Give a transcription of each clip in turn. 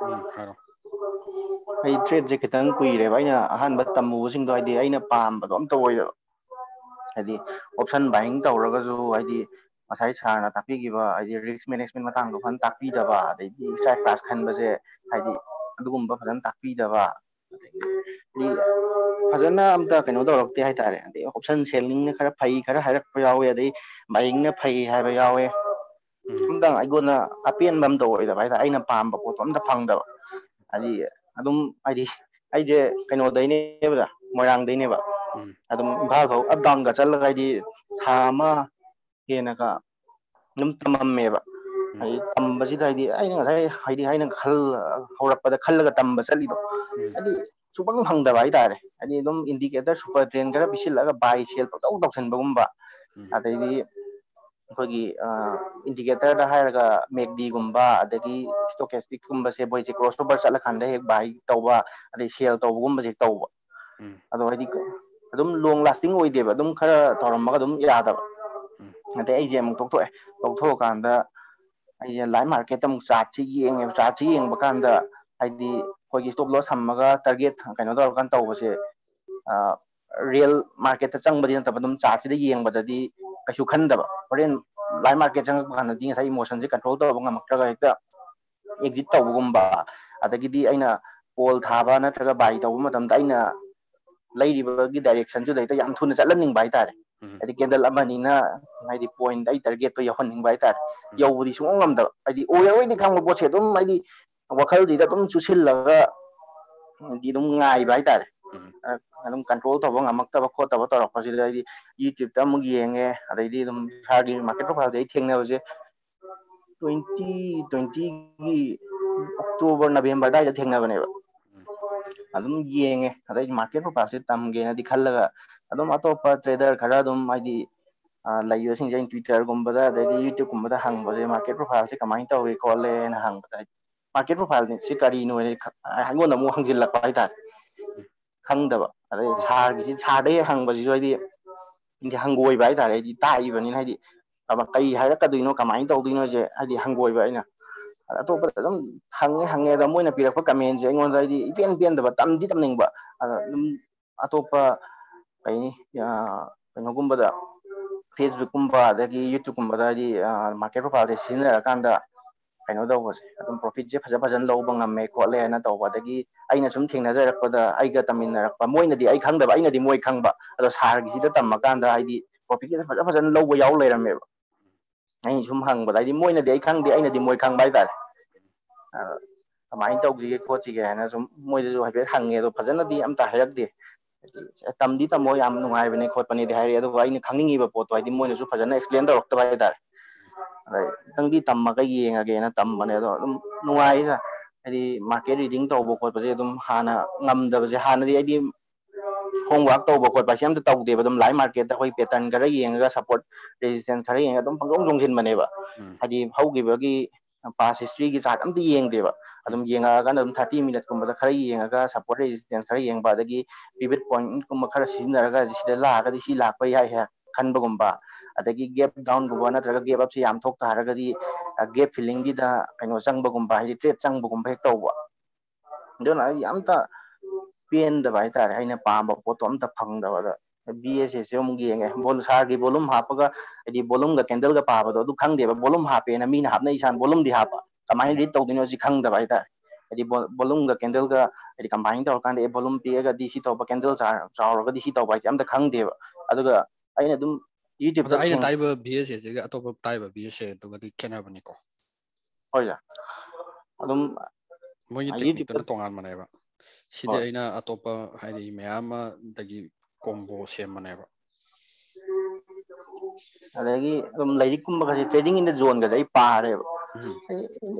Ừ, hay trade cái tăng je kitang kui re bai na ahan ba tamu sing do ai aina pam ba dom toy do ai option buying taw ra ga ju ai masai cha na tapi gi ba ai risk management mà ma tang do phan tak pi da ba ai strike pass khan ba je ai adugum ba phan tak pi da ba फजन अमता कनो दौरते है तारे option selling ने खरा फई खरा हरक पयावे दे बाइंग ने फई है पयावे ꯑꯝꯇꯪ ꯑꯩꯉꯣꯟꯗ ꯑꯄꯦꯟꯕ ꯑꯝꯇ ꯑꯣꯏꯗꯕ ꯍꯥꯏꯇꯥꯔꯦ ꯑꯩꯅ ꯄꯥꯝꯕ ꯄꯣꯠꯇꯣ ꯑꯝꯇ ꯐꯪꯗꯕ ꯍꯥꯏꯗꯤ ꯑꯗꯨꯝ ꯍꯥꯏꯗꯤ ꯑꯩꯁꯦ ꯀꯩꯅꯣꯗꯩꯅꯦꯕꯗ ꯃꯣꯏꯔꯥꯡꯗꯩꯅꯦꯕ ꯎꯝ ꯑꯗꯨꯝ ꯏꯝꯐꯥꯜ ꯐꯥꯎ ꯑꯞ ꯗꯥꯎꯟꯒ ꯆꯠꯂꯒ ꯍꯥꯏꯗꯤ ꯊꯥ ꯑꯃ ꯍꯦꯟꯅꯒ ꯑꯗꯨꯝ ꯇꯝꯃꯝꯃꯦꯕ ꯎꯝ ꯍꯥꯏꯗꯤ ꯇꯝꯕꯁꯤꯗ ꯍꯥꯏꯗꯤ ꯑꯩꯅ ꯉꯁꯥꯏ ꯍꯥꯏꯗꯤ ꯑꯩꯅ ꯈꯜ ꯍꯧꯔꯛꯄꯗ ꯈꯜꯂꯒ ꯇꯝꯕ ꯆꯠꯂꯤꯗꯣ ꯎꯝ ꯍꯥꯏꯗꯤ ꯁꯨꯐꯪ ꯐꯪꯗꯕ ꯍꯥꯏꯇꯥꯔꯦ ꯍꯥꯏꯗꯤ ꯑꯗꯨꯝ ꯏꯟꯗꯤꯀꯦꯇꯔ ꯁꯨꯄꯔ ꯇ꯭ꯔꯦꯟ ꯈꯔ ꯄꯤꯁꯤꯜꯂꯒ ꯕꯥꯏ ꯁꯦꯜ ꯄꯪꯇꯧ ꯇꯧꯁꯟꯕꯒꯨꯝꯕ ꯎꯝ ꯑꯗꯩꯗꯤ ꯑꯩꯈꯣꯏꯒꯤ ꯏꯟꯗꯤꯀꯦꯇꯔꯗ ꯍꯥꯏꯔꯒ ꯃꯦꯛꯗꯤꯒꯨꯝꯕ ꯑꯗꯒꯤ ꯏꯁꯇꯣꯀꯦꯁꯇꯤꯛꯀꯨꯝꯕꯁꯦ ꯃꯣꯏꯁꯦ ꯀ꯭ꯔꯣꯁ ꯑꯣꯕꯔ ꯆꯠꯂꯀꯥꯟꯗ ꯍꯦꯛ ꯕꯥꯏ ꯇꯧꯕ ꯑꯗꯩ ꯁꯦꯜ ꯇꯧꯕꯒꯨꯝꯕꯁꯦ ꯍꯦꯛ ꯇꯧꯕ ꯎꯝ ꯑꯗꯣ ꯍꯥꯏꯗꯤ ꯑꯗꯨꯝ ꯂꯣꯡ ꯂꯥꯁꯇꯤꯡ ꯑꯣꯏꯗꯦꯕ ꯑꯗꯨꯝ ꯈꯔ ꯇꯧꯔꯝꯃꯒ ꯑꯗꯨꯝ ꯌꯥꯗꯕ ꯎꯝ ꯑꯗꯩ ꯑꯩꯁꯦ ꯑꯃꯨꯛ ꯇꯧꯊꯣꯛꯑꯦ ꯇꯧꯊꯣꯛꯑꯀꯥꯟꯗ ꯑꯩꯁꯦ ꯂꯥꯏꯐ ꯃꯥꯔꯀꯦꯠꯇ ꯑꯃꯨꯛ ꯆꯥꯔꯠꯁꯤ ꯌꯦꯡꯉꯦꯕ ꯆꯥꯔꯠꯁꯤ ꯌꯦꯡꯕ ꯀꯥꯟꯗ ꯍꯥꯏꯗꯤ ꯑꯩꯈꯣꯏꯒꯤ ꯏꯁꯇꯣꯞ ꯂꯣꯁ ꯊꯝꯃꯒ ꯇꯥꯔꯒꯦꯠ ꯀꯩꯅꯣ ꯇꯧꯔꯀꯥꯟ ꯇꯧꯕꯁꯦ ꯔꯤꯌꯦꯜ ꯃꯥꯔꯀꯦꯠꯇ ꯆꯪꯕꯗꯤ ꯅꯠꯇꯕ ꯑꯗꯨꯝ ꯆꯥꯔꯠꯁꯤꯗ ꯌꯦꯡꯕꯗꯗꯤ ꯀꯩꯁꯨ ꯈꯟꯗꯕ ꯍꯣꯔꯦꯟ ꯂꯥꯏꯐ ꯃꯥꯔꯀꯦꯠ ꯆꯪꯉꯛꯄ ꯀꯥꯟꯗꯗꯤ ꯉꯁꯥꯏ ꯏꯃꯣꯁꯟꯁꯦ ꯀꯟꯇ꯭ꯔꯣꯜ ꯇꯧꯕ ꯉꯝꯃꯛꯇ꯭ꯔꯒ ꯍꯦꯛꯇ ꯑꯦꯛꯖꯤꯠ ꯇꯧꯕꯒꯨꯝꯕ ꯑꯗꯒꯤꯗꯤ ꯑꯩꯅ ꯀꯣꯜ ꯊꯥꯕ ꯅꯠꯇ꯭ꯔꯒ ꯕꯥꯏ ꯇꯧꯕ ꯃꯇꯝꯗ ꯑꯩꯅ ꯂꯩꯔꯤꯕꯒꯤ ꯗꯥꯏꯔꯦꯛꯁꯟꯗꯨꯗ ꯍꯦꯛꯇ ꯌꯥꯝ ꯊꯨꯅ ꯆꯠꯍꯟꯅꯤꯡꯕ ꯍꯥꯏꯇꯥꯔꯦ ꯎꯝ ꯍꯥꯏꯗꯤ ꯀꯦꯟꯗꯜ ꯑꯃꯅꯤꯅ ꯍꯥꯏꯗꯤ ꯄꯣꯏꯟꯗ ꯑꯩ ꯇꯥꯔꯒꯦꯠꯇꯣ ꯌꯧꯍꯟꯅꯤꯡꯕ ꯍꯥꯏꯇꯥꯔꯦ ꯎꯝ ꯌꯧꯕꯗꯤ ꯁꯨꯡꯉꯝ ꯉꯝꯗꯕ ꯍꯥꯏꯗꯤ ꯑꯣꯏꯔꯔꯣꯏꯗꯤ ꯈꯪꯕ ꯄꯣꯠꯁꯦ ꯑꯗꯨꯝ ꯍꯥꯏꯗꯤ ꯋꯥꯈꯜꯁꯤꯗ ꯑꯗꯨꯝ ꯆꯨꯁꯤꯜꯂꯒ ꯍꯥꯏꯗꯤ ꯑꯗꯨꯝ ꯉꯥꯏꯕ ꯍꯥꯏꯇꯥꯔꯦ ꯎꯝ ꯑꯗꯨꯝ ꯀꯟꯇ꯭ꯔꯣꯜ ꯇꯧꯕ ꯉꯝꯃꯛꯇꯕ ꯈꯣꯠꯇꯕ ꯇꯧꯔꯛꯄꯁꯤꯗ ꯑꯩꯗꯤ ꯌꯨꯇ꯭ꯌꯨꯕꯇ ꯑꯃꯨꯛ ꯌꯦꯡꯉꯦ ꯑꯗꯩꯗꯤ ꯑꯗꯨꯝ ꯏꯁꯥꯒꯤ ꯃꯥꯔꯀꯦꯠ ꯄ꯭ꯔꯣꯐꯥꯏꯜꯁꯦ ꯑꯩ ꯊꯦꯡꯅꯕꯁꯦ ꯇ꯭ꯋꯦꯟꯇꯤ ꯇ꯭ꯋꯦꯟꯇꯤꯒꯤ ꯑꯣꯛꯇꯣꯕꯔ ꯅꯕꯦꯝꯕꯔ ꯑꯗꯨꯋꯥꯏꯗ ꯊꯦꯡꯅꯕꯅꯦꯕ ꯎꯝ ꯑꯗꯨꯝ ꯌꯦꯡꯉꯦ ꯑꯗꯩ ꯃꯥꯔꯀꯦꯠ ꯄꯔꯄꯁꯁꯦ ꯇꯝꯒꯦꯅꯗꯤ ꯈꯜꯂꯒ ꯑꯗꯨꯝ ꯑꯇꯣꯞꯄ ꯇ꯭ꯔꯦꯗꯔ ꯈꯔ ꯑꯗꯨꯝ ꯍꯥꯏꯗꯤ ꯂꯩꯔꯤꯕꯁꯤꯡꯁꯦ ꯑꯩꯅ ꯇ꯭ꯋꯤꯇꯔꯒꯨꯝꯕꯗ ꯑꯗꯒꯤ ꯌꯨꯇ꯭ꯌꯨꯕꯀꯨꯝꯕꯗ ꯍꯪꯕꯁꯦ ꯃꯥꯔꯀꯦꯠ ꯄ꯭ꯔꯣꯐꯥꯏꯜꯁꯦ ꯀꯃꯥꯏꯅ ꯇꯧꯏ ꯈꯣꯠꯂꯦꯅ ꯍꯪꯕꯗ ꯍꯥꯏꯗꯤ ꯃꯥꯔꯀꯦꯠ ꯄ꯭ꯔꯣꯐꯥꯏꯜꯅꯤ ꯁꯤ ꯀꯔꯤꯅꯣ ꯑꯩꯉꯣꯟꯗ ꯑꯃꯨꯛ ꯍꯪꯖꯤꯜꯂꯛꯄ ꯍꯥꯏꯇꯥꯔꯦ ꯈꯪꯗꯕ ꯑꯗꯩ ꯁꯥꯔꯒꯤꯁꯤ ꯁꯥꯔꯗꯩ ꯍꯪꯕꯁꯤꯁꯨ ꯍꯥꯏꯗꯤ ꯍꯪꯒꯣꯏꯕ ꯍꯥꯏꯇꯥꯔꯦ ꯍꯥꯏꯗꯤ ꯇꯥꯛꯏꯕꯅꯤꯅ ꯍꯥꯏꯗꯤ ꯀꯩ ꯍꯥꯏꯔꯛꯀꯗꯣꯏꯅꯣ ꯀꯃꯥꯏꯅ ꯇꯧꯗꯣꯏꯅꯣꯁꯦ ꯍꯥꯏꯗꯤ ꯍꯪꯒꯣꯏꯕ ꯑꯩꯅ ꯑꯗ ꯑꯇꯣꯞꯄꯗ ꯑꯗꯨꯝ ꯍꯪꯉꯦ ꯍꯪꯉꯦ ꯑꯗ ꯃꯣꯏꯅ ꯄꯤꯔꯛꯄ ꯀꯃꯦꯟꯁꯦ ꯑꯩꯉꯣꯟꯗ ꯍꯥꯏꯗꯤ ꯏꯄꯦꯟ ꯄꯦꯟꯗꯕ ꯇꯝꯗꯤ ꯇꯝꯅꯤꯡꯕ ꯑꯗ ꯑꯗꯨꯝ ꯑꯇꯣꯞꯄ ꯀꯩꯅꯤ ꯀꯩꯅꯣꯒꯨꯝꯕꯗ ꯐꯦꯁꯕꯨꯛꯀꯨꯝꯕ ꯑꯗꯒꯤ ꯌꯨꯇ꯭ꯌꯨꯕꯀꯨꯝꯕꯗ ꯍꯥꯏꯗꯤ ꯃꯥꯔꯀꯦꯠ ꯄ꯭ꯔꯣꯐꯥꯏꯜꯁꯦ ꯁꯤꯖꯤꯟꯅꯔꯀꯥꯟꯗ ꯀꯩꯅꯣ ꯇꯧꯕꯁꯦ ꯑꯗꯨꯝ ꯄ꯭ꯔꯣꯐꯤꯠꯁꯦ ꯐꯖ ꯐꯖꯅ ꯂꯧꯕ ꯉꯝꯃꯦ ꯈꯣꯠꯂꯦ ꯍꯥꯏꯅ ꯇꯧꯕ ꯑꯗꯒꯤ ꯑꯩꯅ ꯁꯨꯝ ꯊꯦꯡꯅꯖꯔꯛꯄꯗ ꯑꯩꯒ ꯇꯝꯃꯤꯟꯅꯔꯛꯄ ꯃꯣꯏꯅꯗꯤ ꯑꯩ ꯈꯪꯗꯕ ꯑꯩꯅꯗꯤ ꯃꯣꯏ ꯈꯪꯕ ꯑꯗꯣ ꯁꯥꯔꯒꯤꯁꯤꯗ ꯇꯝꯃꯀꯥꯟꯗ ꯍꯥꯏꯗꯤ ꯄ꯭ꯔꯣꯐꯤꯠꯁꯤꯗ ꯐꯖ ꯐꯖꯅ ꯂꯧꯕ ꯌꯥꯎ ꯂꯩꯔꯝꯃꯦꯕ ꯑꯩꯅ ꯁꯨꯝ ꯍꯪꯕꯗ ꯍꯥꯏꯗꯤ ꯃꯣꯏꯅꯗꯤ ꯑꯩ ꯈꯪꯗꯦ ꯑꯩꯅꯗꯤ ꯃꯣꯏ ꯈꯪꯕ ꯍꯥꯏꯇꯥꯔꯦ ꯀꯃꯥꯏꯅ ꯇꯧꯁꯤꯒꯦ ꯈꯣꯠꯁꯤꯒꯦ ꯍꯥꯏꯅ ꯁꯨꯝ ꯃꯣꯏꯗꯁꯨ ꯍꯥꯏꯐꯦꯠ ꯍꯪꯉꯦ ꯑꯗꯣ ꯐꯖꯅꯗꯤ ꯑꯝꯇ ꯍꯥꯏꯔꯛꯇꯦ ꯍꯥꯏꯗꯤ ꯇꯝꯗꯤ ꯇꯝꯃꯣ ꯌꯥꯝ ꯅꯨꯡꯉꯥꯏꯕꯅꯤ ꯈꯣꯠꯄꯅꯤꯗꯤ ꯍꯥꯏꯔꯛꯑꯦ ꯑꯗꯨꯒ ꯑꯩꯅ ꯈꯪꯅꯤꯡꯉꯤꯕ ꯄꯣꯠꯇꯣ ꯍꯥꯏꯗꯤ ꯃꯣꯏꯅꯁꯨ ꯐꯖꯅ ꯑꯦꯛꯁꯄ꯭ꯂꯦꯟ ꯇꯧꯔꯛꯇꯕ ꯍꯥꯏꯇꯥꯔꯦ like tang di tam ma ka ye nga ge na tam ma ne do dum nuai sa adi market reading to bo ko pa je dum hana ngam da ba je hana di adi homework to bo ko pa sem to tau de ba dum lai market da hoi pattern ka ra ye nga support resistance ka ra ye nga dum pang jong jin ma ne ba adi hau gi ba gi past history gi chat am di yeng de ba adum yeng ga ga dum 30 minute kum ba khara yeng ga support resistance khara yeng ba da gi pivot point kum khara sin da ga ji da la ga di si la pa ya ya khan ba gum ba ꯑꯗꯒꯤ gap ꯗꯥꯎꯟꯒꯨꯝꯕ ꯅꯠꯇ꯭ꯔꯒ gap ꯑꯞꯁꯦ ꯌꯥꯝ ꯊꯣꯛ ꯇꯥꯔꯒꯗꯤ ꯒꯦꯞ ꯐꯤꯂꯤꯡꯒꯤꯗ ꯀꯩꯅꯣ ꯆꯪꯕꯒꯨꯝꯕ ꯍꯥꯏꯗꯤ ꯇ꯭ꯔꯦꯠ ꯆꯪꯕꯒꯨꯝꯕ ꯍꯦꯛ ꯇꯧꯕ ꯑꯗꯨꯅ ꯑꯩ ꯑꯝꯇ ꯄꯦꯟꯗꯕ ꯍꯥꯏꯇꯥꯔꯦ ꯑꯩꯅ ꯄꯥꯝꯕ ꯄꯣꯠꯇꯣ ꯑꯝꯇ ꯐꯪꯗꯕ ꯑꯗ ꯕꯤ ꯑꯦꯁ ꯑꯦꯁꯁꯦ ꯑꯃꯨꯛ ꯌꯦꯡꯉꯦ ꯁꯥꯔꯒꯤ ꯕꯣꯂꯨꯝ ꯍꯥꯞꯄꯒ ꯍꯥꯏꯗꯤ ꯕꯣꯂꯨꯝꯒ ꯀꯦꯟꯗꯜꯒ ꯄꯥꯕꯗꯣ ꯑꯗꯨ ꯈꯪꯗꯦꯕ ꯕꯣꯂꯨꯝ ꯍꯥꯞꯄꯦꯅ ꯃꯤꯅ ꯍꯥꯞꯅꯩ ꯏꯁꯥꯅ ꯕꯣꯂꯨꯝꯗꯤ ꯍꯥꯞꯄ ꯀꯃꯥꯏꯅ ꯔꯤꯠ ꯇꯧꯗꯣꯏꯅꯣ ꯁꯤ ꯈꯪꯗꯕ ꯍꯥꯏꯇꯥꯔꯦ ꯍꯥꯏꯗꯤ ꯕꯣꯂꯨꯝꯒ ꯀꯦꯟꯗꯜꯒ ꯍꯥꯏꯗꯤ ꯀꯝꯕꯥꯏꯟ ꯇꯧꯔꯀꯥꯟꯗ ꯑꯦ ꯕꯣꯂꯨꯝ ꯄꯤꯛꯑꯒꯗꯤ ꯁꯤ ꯇꯧꯕ ꯀꯦꯟꯗꯜ ꯆꯥꯎꯔꯒꯗꯤ ꯁꯤ ꯇꯧꯕ ꯍꯥꯏꯁꯦ ꯑꯝꯇ ꯈꯪꯗꯦꯕ ꯑꯗꯨꯒ ꯑꯩꯅ ꯑꯗꯨꯝ ꯑꯗ ꯌꯨꯇ꯭ꯌꯨꯕꯇ ꯑꯩꯅ ꯊꯦꯡ ꯇꯥꯛꯏꯕ ꯚꯤ ꯑꯦꯁ ꯑꯦꯁꯤꯒ ꯑꯇꯣꯞꯄ ꯇꯥꯛꯏꯕ ꯚꯤ ꯑꯦꯁ ꯑꯦ ꯑꯗꯨꯒꯗꯤ ꯈꯦꯠꯅꯕꯅꯤꯀꯣ ꯍꯣꯏ ꯑꯗꯨꯝ ꯃꯣꯏꯒꯤ ꯌꯨꯇ꯭ꯌꯨꯕꯇ ꯇꯦꯛꯅꯤꯛꯇꯨꯅ ꯇꯣꯉꯥꯟꯕꯅꯦꯕ ꯁꯤꯗꯤ ꯍꯣꯏ ꯑꯩꯅ ꯑꯇꯣꯞꯄ ꯍꯥꯏꯗꯤ ꯃꯌꯥꯝ ꯑꯃꯗꯒꯤ ꯀꯣꯝꯕꯣ ꯁꯦꯝꯕꯅꯦꯕ ꯑꯗꯒꯤ ꯑꯗꯨꯝ ꯂꯥꯏꯔꯤꯛꯀꯨꯝꯕꯒꯁꯦ ꯇ꯭ꯔꯦꯗꯤꯡ ꯏꯟ ꯗ ꯖꯣꯟꯒꯁꯦ ꯑꯩ ꯄꯥꯔꯦꯕ ꯎꯝ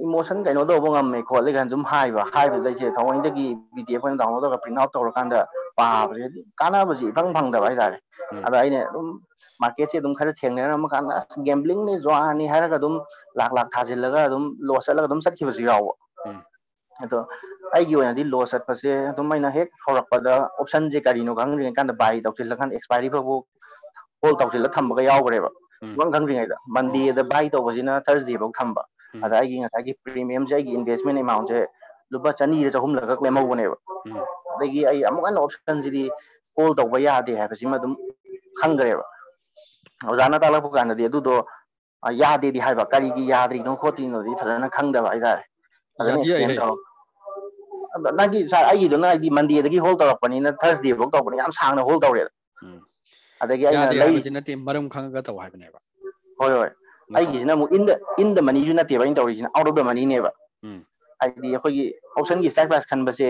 ꯏꯃꯣꯁꯟ ꯀꯩꯅꯣ ꯇꯧꯕ ꯉꯝꯃꯦ ꯈꯣꯠꯂꯦ ꯀꯥꯏꯅ ꯁꯨꯝ ꯍꯥꯏꯕ ꯍꯥꯏꯕꯗ ꯑꯩꯁꯦ ꯊꯑꯣꯏꯗꯒꯤ ꯄꯤ ꯗꯤ ꯑꯦꯐ ꯑꯣꯏꯅ ꯗꯥꯎꯟꯂꯣꯗ ꯇꯧꯔꯒ ꯄ꯭ꯔꯤꯟꯠ ꯑꯥꯎꯠ ꯇꯧꯔꯀꯥꯟꯗ ꯄꯥꯕꯁꯦ ꯍꯥꯏꯗꯤ ꯀꯥꯟꯅꯕꯁꯤ ꯏꯐꯪ ꯐꯪꯗꯕ ꯍꯥꯏꯇꯥꯔꯦ ꯎꯝ ꯑꯗ ꯑꯩꯅ ꯑꯗꯨꯝ ꯃꯥꯔꯀꯦꯠꯁꯦ ꯑꯗꯨꯝ ꯈꯔ ꯊꯦꯡꯅꯔꯝꯃ ꯀꯥꯟꯗ ꯑꯁ ꯒꯦꯝꯕ꯭ꯂꯤꯡꯅꯦ ꯖ꯭ꯋꯥꯔꯅꯤ ꯍꯥꯏꯔꯒ ꯑꯗꯨꯝ ꯂꯥꯛ ꯂꯥꯛ ꯊꯥꯖꯤꯜꯂꯒ ꯑꯗꯨꯝ ꯂꯣꯁ ꯆꯠꯂꯒ ꯑꯗꯨꯝ ꯆꯠꯈꯤꯕꯁꯨ ꯌꯥꯎꯕ ꯎꯝ ꯑꯗꯣ ꯑꯩꯒꯤ ꯑꯣꯏꯅꯗꯤ ꯂꯣ ꯆꯠꯄꯁꯦ ꯑꯗꯨꯝ ꯑꯩꯅ ꯍꯦꯛ ꯍꯧꯔꯛꯄꯗ ꯑꯣꯞꯁꯟꯁꯦ ꯀꯔꯤꯅꯣ ꯈꯪꯗ꯭ꯔꯤ ꯀꯥꯟꯗ ꯕꯥꯏ ꯇꯧꯁꯤꯜꯂꯀꯥꯟꯗ ꯑꯦꯛꯁꯄꯥꯏꯔꯤ ꯐꯥꯎꯕ ꯍꯣꯜ ꯇꯧꯁꯤꯜꯂꯒ ꯊꯝꯕꯒ ꯌꯥꯎꯈ꯭ꯔꯦꯕ ꯎꯝ ꯁꯨꯈꯪ ꯈꯪꯗ꯭ꯔꯤꯉꯩꯗ ꯃꯟꯗꯦꯗ ꯕꯥꯏ ꯇꯧꯕꯁꯤꯅ ꯊꯔꯁꯗꯦꯐꯧ ꯊꯝꯕ ꯎꯝ ꯑꯗ ꯑꯩꯒꯤ ꯉꯁꯥꯏꯒꯤ ꯄ꯭ꯔꯤꯃꯤꯌꯝꯁꯦ ꯑꯩꯒꯤ ꯏꯟꯚꯦꯁꯃꯦꯟ ꯑꯦꯃꯥꯎꯟꯁꯦ lupa chani chahum la kak lemau bane ba adagi ai amuk an option sidi hold tawba yade ha basima dum khangre ba ozana ta la pukan de adu do yade di haiba kari gi yadri no khoti no di phadana khangda ba idar adana explain taw nagi sa ai do na di mandi dagi hold tawrapani na thursday bok tawpani yam sangna hold tawre adagi ai na lei nati maram khanga taw haibane ba hoi hoi ꯑꯩꯒꯤꯁꯤꯅ ꯑꯃꯨꯛ ꯏꯟ ꯗ ꯏꯟ ꯗ ꯃꯅꯤꯁꯨ ꯅꯠꯇꯦꯕ ꯑꯩꯅ ꯇꯧꯔꯤꯁꯤꯅ out of the ꯃꯅꯤꯅꯦꯕ ꯍꯥꯏꯗꯤ ꯑꯩꯈꯣꯏꯒꯤ ꯑꯣꯞꯁꯟꯒꯤ ꯁ꯭ꯇ꯭ꯔꯥꯏꯛ ꯄ꯭ꯔꯥꯏꯁ ꯈꯟꯕꯁꯦ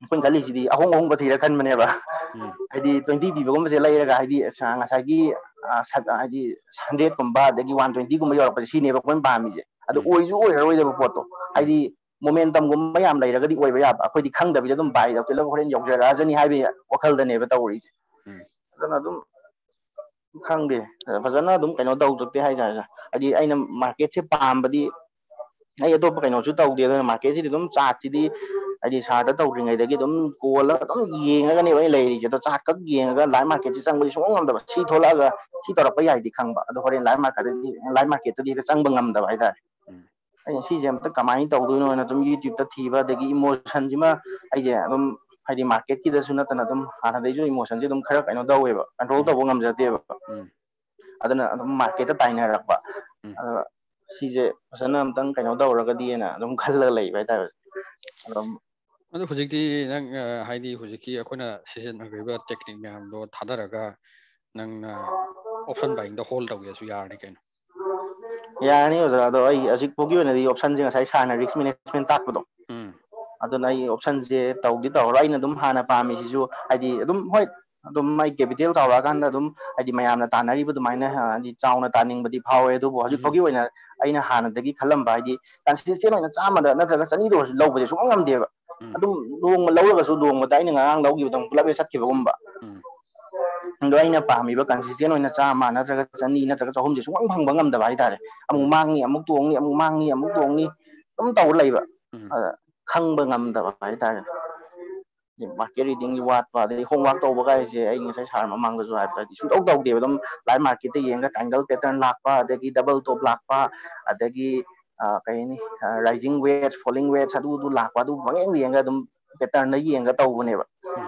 ꯑꯩꯈꯣꯏꯅ ꯈꯜꯂꯤꯁꯤꯗꯤ ꯑꯍꯣꯡ ꯑꯍꯣꯡꯕ ꯊꯤꯔ ꯈꯟꯕꯅꯦꯕ ꯍꯥꯏꯗꯤ ꯇ꯭ꯋꯦꯟꯇꯤ ꯄꯤꯕꯒꯨꯝꯕꯁꯦ ꯂꯩꯔꯒ ꯍꯥꯏꯗꯤ ꯉꯁꯥꯏꯒꯤ ꯍꯥꯏꯗꯤ ꯍꯟꯗ꯭ꯔꯦꯠꯀꯨꯝꯕ ꯑꯗꯒꯤ ꯋꯥꯟ ꯇ꯭ꯋꯦꯟꯇꯤꯒꯨꯝꯕ ꯌꯧꯔꯛꯄꯁꯦ ꯁꯤꯅꯦꯕ ꯑꯩꯈꯣꯏꯅ ꯄꯥꯝꯃꯤꯁꯦ ꯑꯗꯨ ꯑꯣꯏꯁꯨ ꯑꯣꯏꯔꯔꯣꯏꯗꯕ ꯄꯣꯠꯇꯣ ꯍꯥꯏꯗꯤ ꯃꯣꯃꯦꯟꯇꯝꯒꯨꯝꯕ ꯌꯥꯝ ꯂꯩꯔꯒꯗꯤ ꯑꯣꯏꯕ ꯌꯥꯕ ꯑꯩꯈꯣꯏꯗꯤ ꯈꯪꯗꯕꯤꯗ ꯑꯗꯨꯝ ꯕꯥꯏ ꯇꯧꯁꯤꯜꯂꯒ ꯍꯣꯔꯦꯟ ꯌꯧꯖꯔꯛꯑꯖꯅꯤ ꯍꯥꯏꯕꯒꯤ ꯋꯥꯈꯜꯗꯅꯦꯕ ꯇꯧꯔꯤꯁꯦ ꯑꯗꯨꯅ ꯑꯗꯨꯝ ꯈꯪꯗꯦ ꯐꯖꯅ ꯑꯗꯨꯝ ꯀꯩꯅꯣ ꯇꯧꯗꯛꯇꯦ ꯍꯥꯏꯇꯥꯔꯦ ꯍꯥꯏꯗꯤ ꯑꯩꯅ ꯃꯥꯔꯀꯦꯠꯁꯦ ꯄꯥꯝꯕꯗꯤ ꯑꯩ ꯑꯇꯣꯞꯄ ꯀꯩꯅꯣꯁꯨ ꯇꯧꯗꯦ ꯑꯗꯨꯅ ꯃꯥꯔꯀꯦꯠꯁꯤꯗꯤ ꯑꯗꯨꯝ ꯆꯥꯔꯠꯁꯤꯗꯤ đi adi sa ta tau ring ai da gi dum gì la cái này ga ni wai lei ri to cha ka yeng ga lai market bên bu song ngam da thôi là cái si to ra pa yai di khang ba do horen lai market thì lai market tôi đi cái sang bên ba ngam da bai da ai si jam ta kamai tau du no na dum youtube ta thi ba da cái emotion ji mà. Ai je dum hai đi market ki da su na ta na dum ha na dei jo emotion ừ. ừ. cái nó khara vậy no da we ba control ta bo ngam ja te ba adana dum market ta tai na rak ba si je pasana am tang kai no da ra ga di na dum khal la lai vậy ta dum ꯑꯗꯨ ꯍꯧꯖꯤꯛꯇꯤ ꯅꯪ ꯍꯥꯏꯗꯤ ꯍꯧꯖꯤꯛꯀꯤ ꯑꯩꯈꯣꯏꯅ ꯁꯤꯖꯤꯟꯅꯈ꯭ꯔꯤꯕ ꯇꯦꯛꯅꯤꯛ ꯃꯌꯥꯝꯗꯣ ꯊꯥꯗꯔꯒ ꯅꯪꯅ ꯑꯣꯞꯁꯟ ꯕꯥꯏꯡꯗ ꯍꯣꯜ ꯇꯧꯒꯦꯁꯨ ꯌꯥꯔꯅꯤ ꯀꯩꯅꯣ ꯌꯥꯔꯅꯤ ꯑꯣꯖꯥ ꯑꯗꯣ ꯑꯩ ꯍꯧꯖꯤꯛ ꯐꯥꯎꯒꯤ ꯑꯣꯏꯅꯗꯤ ꯑꯣꯞꯁꯟꯁꯦ ꯉꯁꯥꯏ ꯁꯥꯔꯅ ꯔꯤꯛꯁ ꯃꯦꯅꯦꯖꯃꯦꯟ ꯇꯥꯛꯄꯗꯣ ꯑꯗꯨꯅ ꯑꯩ ꯑꯣꯞꯁꯟꯁꯦ ꯇꯧꯗꯤ ꯇꯧꯔꯔꯣꯏ ꯑꯩꯅ ꯑꯗꯨꯝ ꯍꯥꯟꯅ ꯄꯥꯝꯃꯤꯁꯤꯁꯨ ꯍꯥꯏꯗꯤ ꯑꯗꯨꯝ ꯍꯣꯏ ꯑꯗꯨꯝ ꯑꯩ ꯀꯦꯄꯤꯇꯦꯜ ꯆꯥꯎꯔꯛꯑꯀꯥꯟꯗ ꯑꯗꯨꯝ ꯍꯥꯏꯗꯤ ꯃꯌꯥꯝꯅ ꯇꯥꯟꯅꯔꯤꯕ ꯑꯗꯨꯃꯥꯏꯅ ꯍꯥꯏꯗꯤ ꯆꯥꯎꯅ ꯇꯥꯅꯤꯡꯕꯗꯤ ꯐꯥꯎꯋꯦ ꯑꯗꯨꯕꯨ ꯍꯧꯖꯤꯛ ꯐꯥꯎꯒꯤ ꯑꯣꯏꯅ ꯑꯩꯅ ꯍꯥꯟꯅꯗꯒꯤ ꯈꯜꯂꯝꯕ ꯍꯥꯏꯗꯤ ꯀꯟꯁꯤꯁꯇꯦꯟ ꯑꯣꯏꯅ ꯆꯥꯝꯃꯗ ꯅꯠꯇ꯭ꯔꯒ ꯆꯅꯤꯗ ꯑꯣꯏꯔꯁꯨ ꯂꯧꯕꯁꯦ ꯁꯨꯡꯉꯝ ꯉꯝꯗꯦꯕ ꯑꯗꯨꯝ ꯅꯣꯡꯃ ꯂꯧꯔꯒꯁꯨ ꯅꯣꯡꯃꯗ ꯑꯩꯅ ꯉꯔꯥꯡ ꯂꯧꯈꯤꯕꯗ ꯄꯨꯂꯞ ꯍꯦꯛ ꯆꯠꯈꯤꯕꯒꯨꯝꯕ ꯑꯗꯣ ꯑꯩꯅ ꯄꯥꯝꯃꯤꯕ ꯀꯟꯁꯤꯁꯇꯦꯟ ꯑꯣꯏꯅ ꯆꯥꯝꯃ ꯅꯠꯇ꯭ꯔꯒ ꯆꯅꯤ ꯅꯠꯇ꯭ꯔꯒ ꯆꯍꯨꯝꯁꯦ ꯁꯨꯡꯐꯪ ꯐꯪꯕ ꯉꯝꯗꯕ ꯍꯥꯏꯇꯥꯔꯦ ꯑꯃꯨꯛ ꯃꯥꯡꯉꯤ ꯑꯃꯨꯛ ꯇꯣꯡꯉꯤ ꯑꯃꯨꯛ ꯃꯥꯡꯉꯤ ꯑꯃꯨꯛ ꯇꯣꯡꯉꯤ ꯑꯗꯨꯝ ꯇꯧꯔ ꯂꯩꯕ ꯑꯗ ꯈꯪꯕ ꯉꯝꯗꯕ ꯍꯥꯏꯇꯥꯔꯦ ꯃꯥꯔꯀꯦꯠ ꯔꯤꯗꯤꯡꯒꯤ ꯋꯥꯠꯄ ꯑꯗꯩ ꯍꯣꯝꯋꯥꯔꯛ ꯇꯧꯕꯒꯥꯏꯁꯦ ꯑꯩ ꯉꯁꯥꯏ ꯁꯥꯔ ꯃꯃꯥꯡꯗꯁꯨ ꯍꯥꯏꯕꯗꯤ ꯁꯨꯡꯇꯧ ꯇꯧꯗꯦꯕ ꯑꯗꯨꯝ ꯂꯥꯏꯚ ꯃꯥꯔꯀꯦꯠꯇ ꯌꯦꯡꯉꯒ ꯇ꯭ꯔꯥꯏꯡꯒꯜ ꯄꯦꯇꯔꯟ ꯂꯥꯛꯄ ꯑꯗꯒꯤ ꯗꯕꯜ ꯇꯣꯞ ꯂꯥꯛꯄ ꯑꯗꯒꯤ Ah, uh, kay ini uh, rising waves falling waves adu adu lakwa adu bangeng yang adum pattern na yang ga tawu ne ba ya,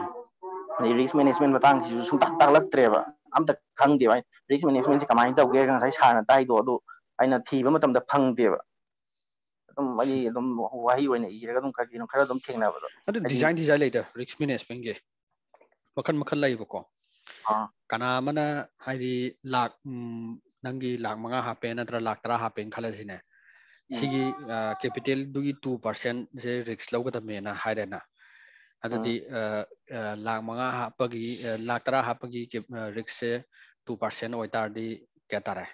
ni risk management matang si sung tak tak lak tre ba am ta khang de ba risk management si kamai tawu ge ga sai sa na tai do adu aina thi ba matam da phang de ba adum ali adum wahi wa ne i ga adum ka gi no khara adum thing na ba adu design design lai da risk management ge makan makan lai ba ko mana hai di lak hmm, nangi lak manga hapen natra lak tara hapen khala sine ꯁꯤꯒꯤ ꯀꯦꯄꯤꯇꯦꯜꯗꯨꯒꯤ ꯇꯨ ꯄꯥꯔꯁꯦꯟꯁꯦ ꯔꯤꯛꯁ ꯂꯧꯒꯗꯕꯅꯦꯅ ꯍꯥꯏꯔꯦꯅ ꯑꯗꯨꯗꯤ ꯂꯥꯛ ꯃꯉꯥ ꯍꯥꯞꯄꯒꯤ ꯂꯥꯛ ꯇꯔꯥ ꯍꯥꯞꯄꯒꯤ ꯔꯤꯛꯁꯁꯦ ꯇꯨ ꯄꯥꯔꯁꯦꯟ ꯑꯣꯏꯇꯥꯔꯗꯤ ꯀꯌꯥ ꯇꯥꯔꯦ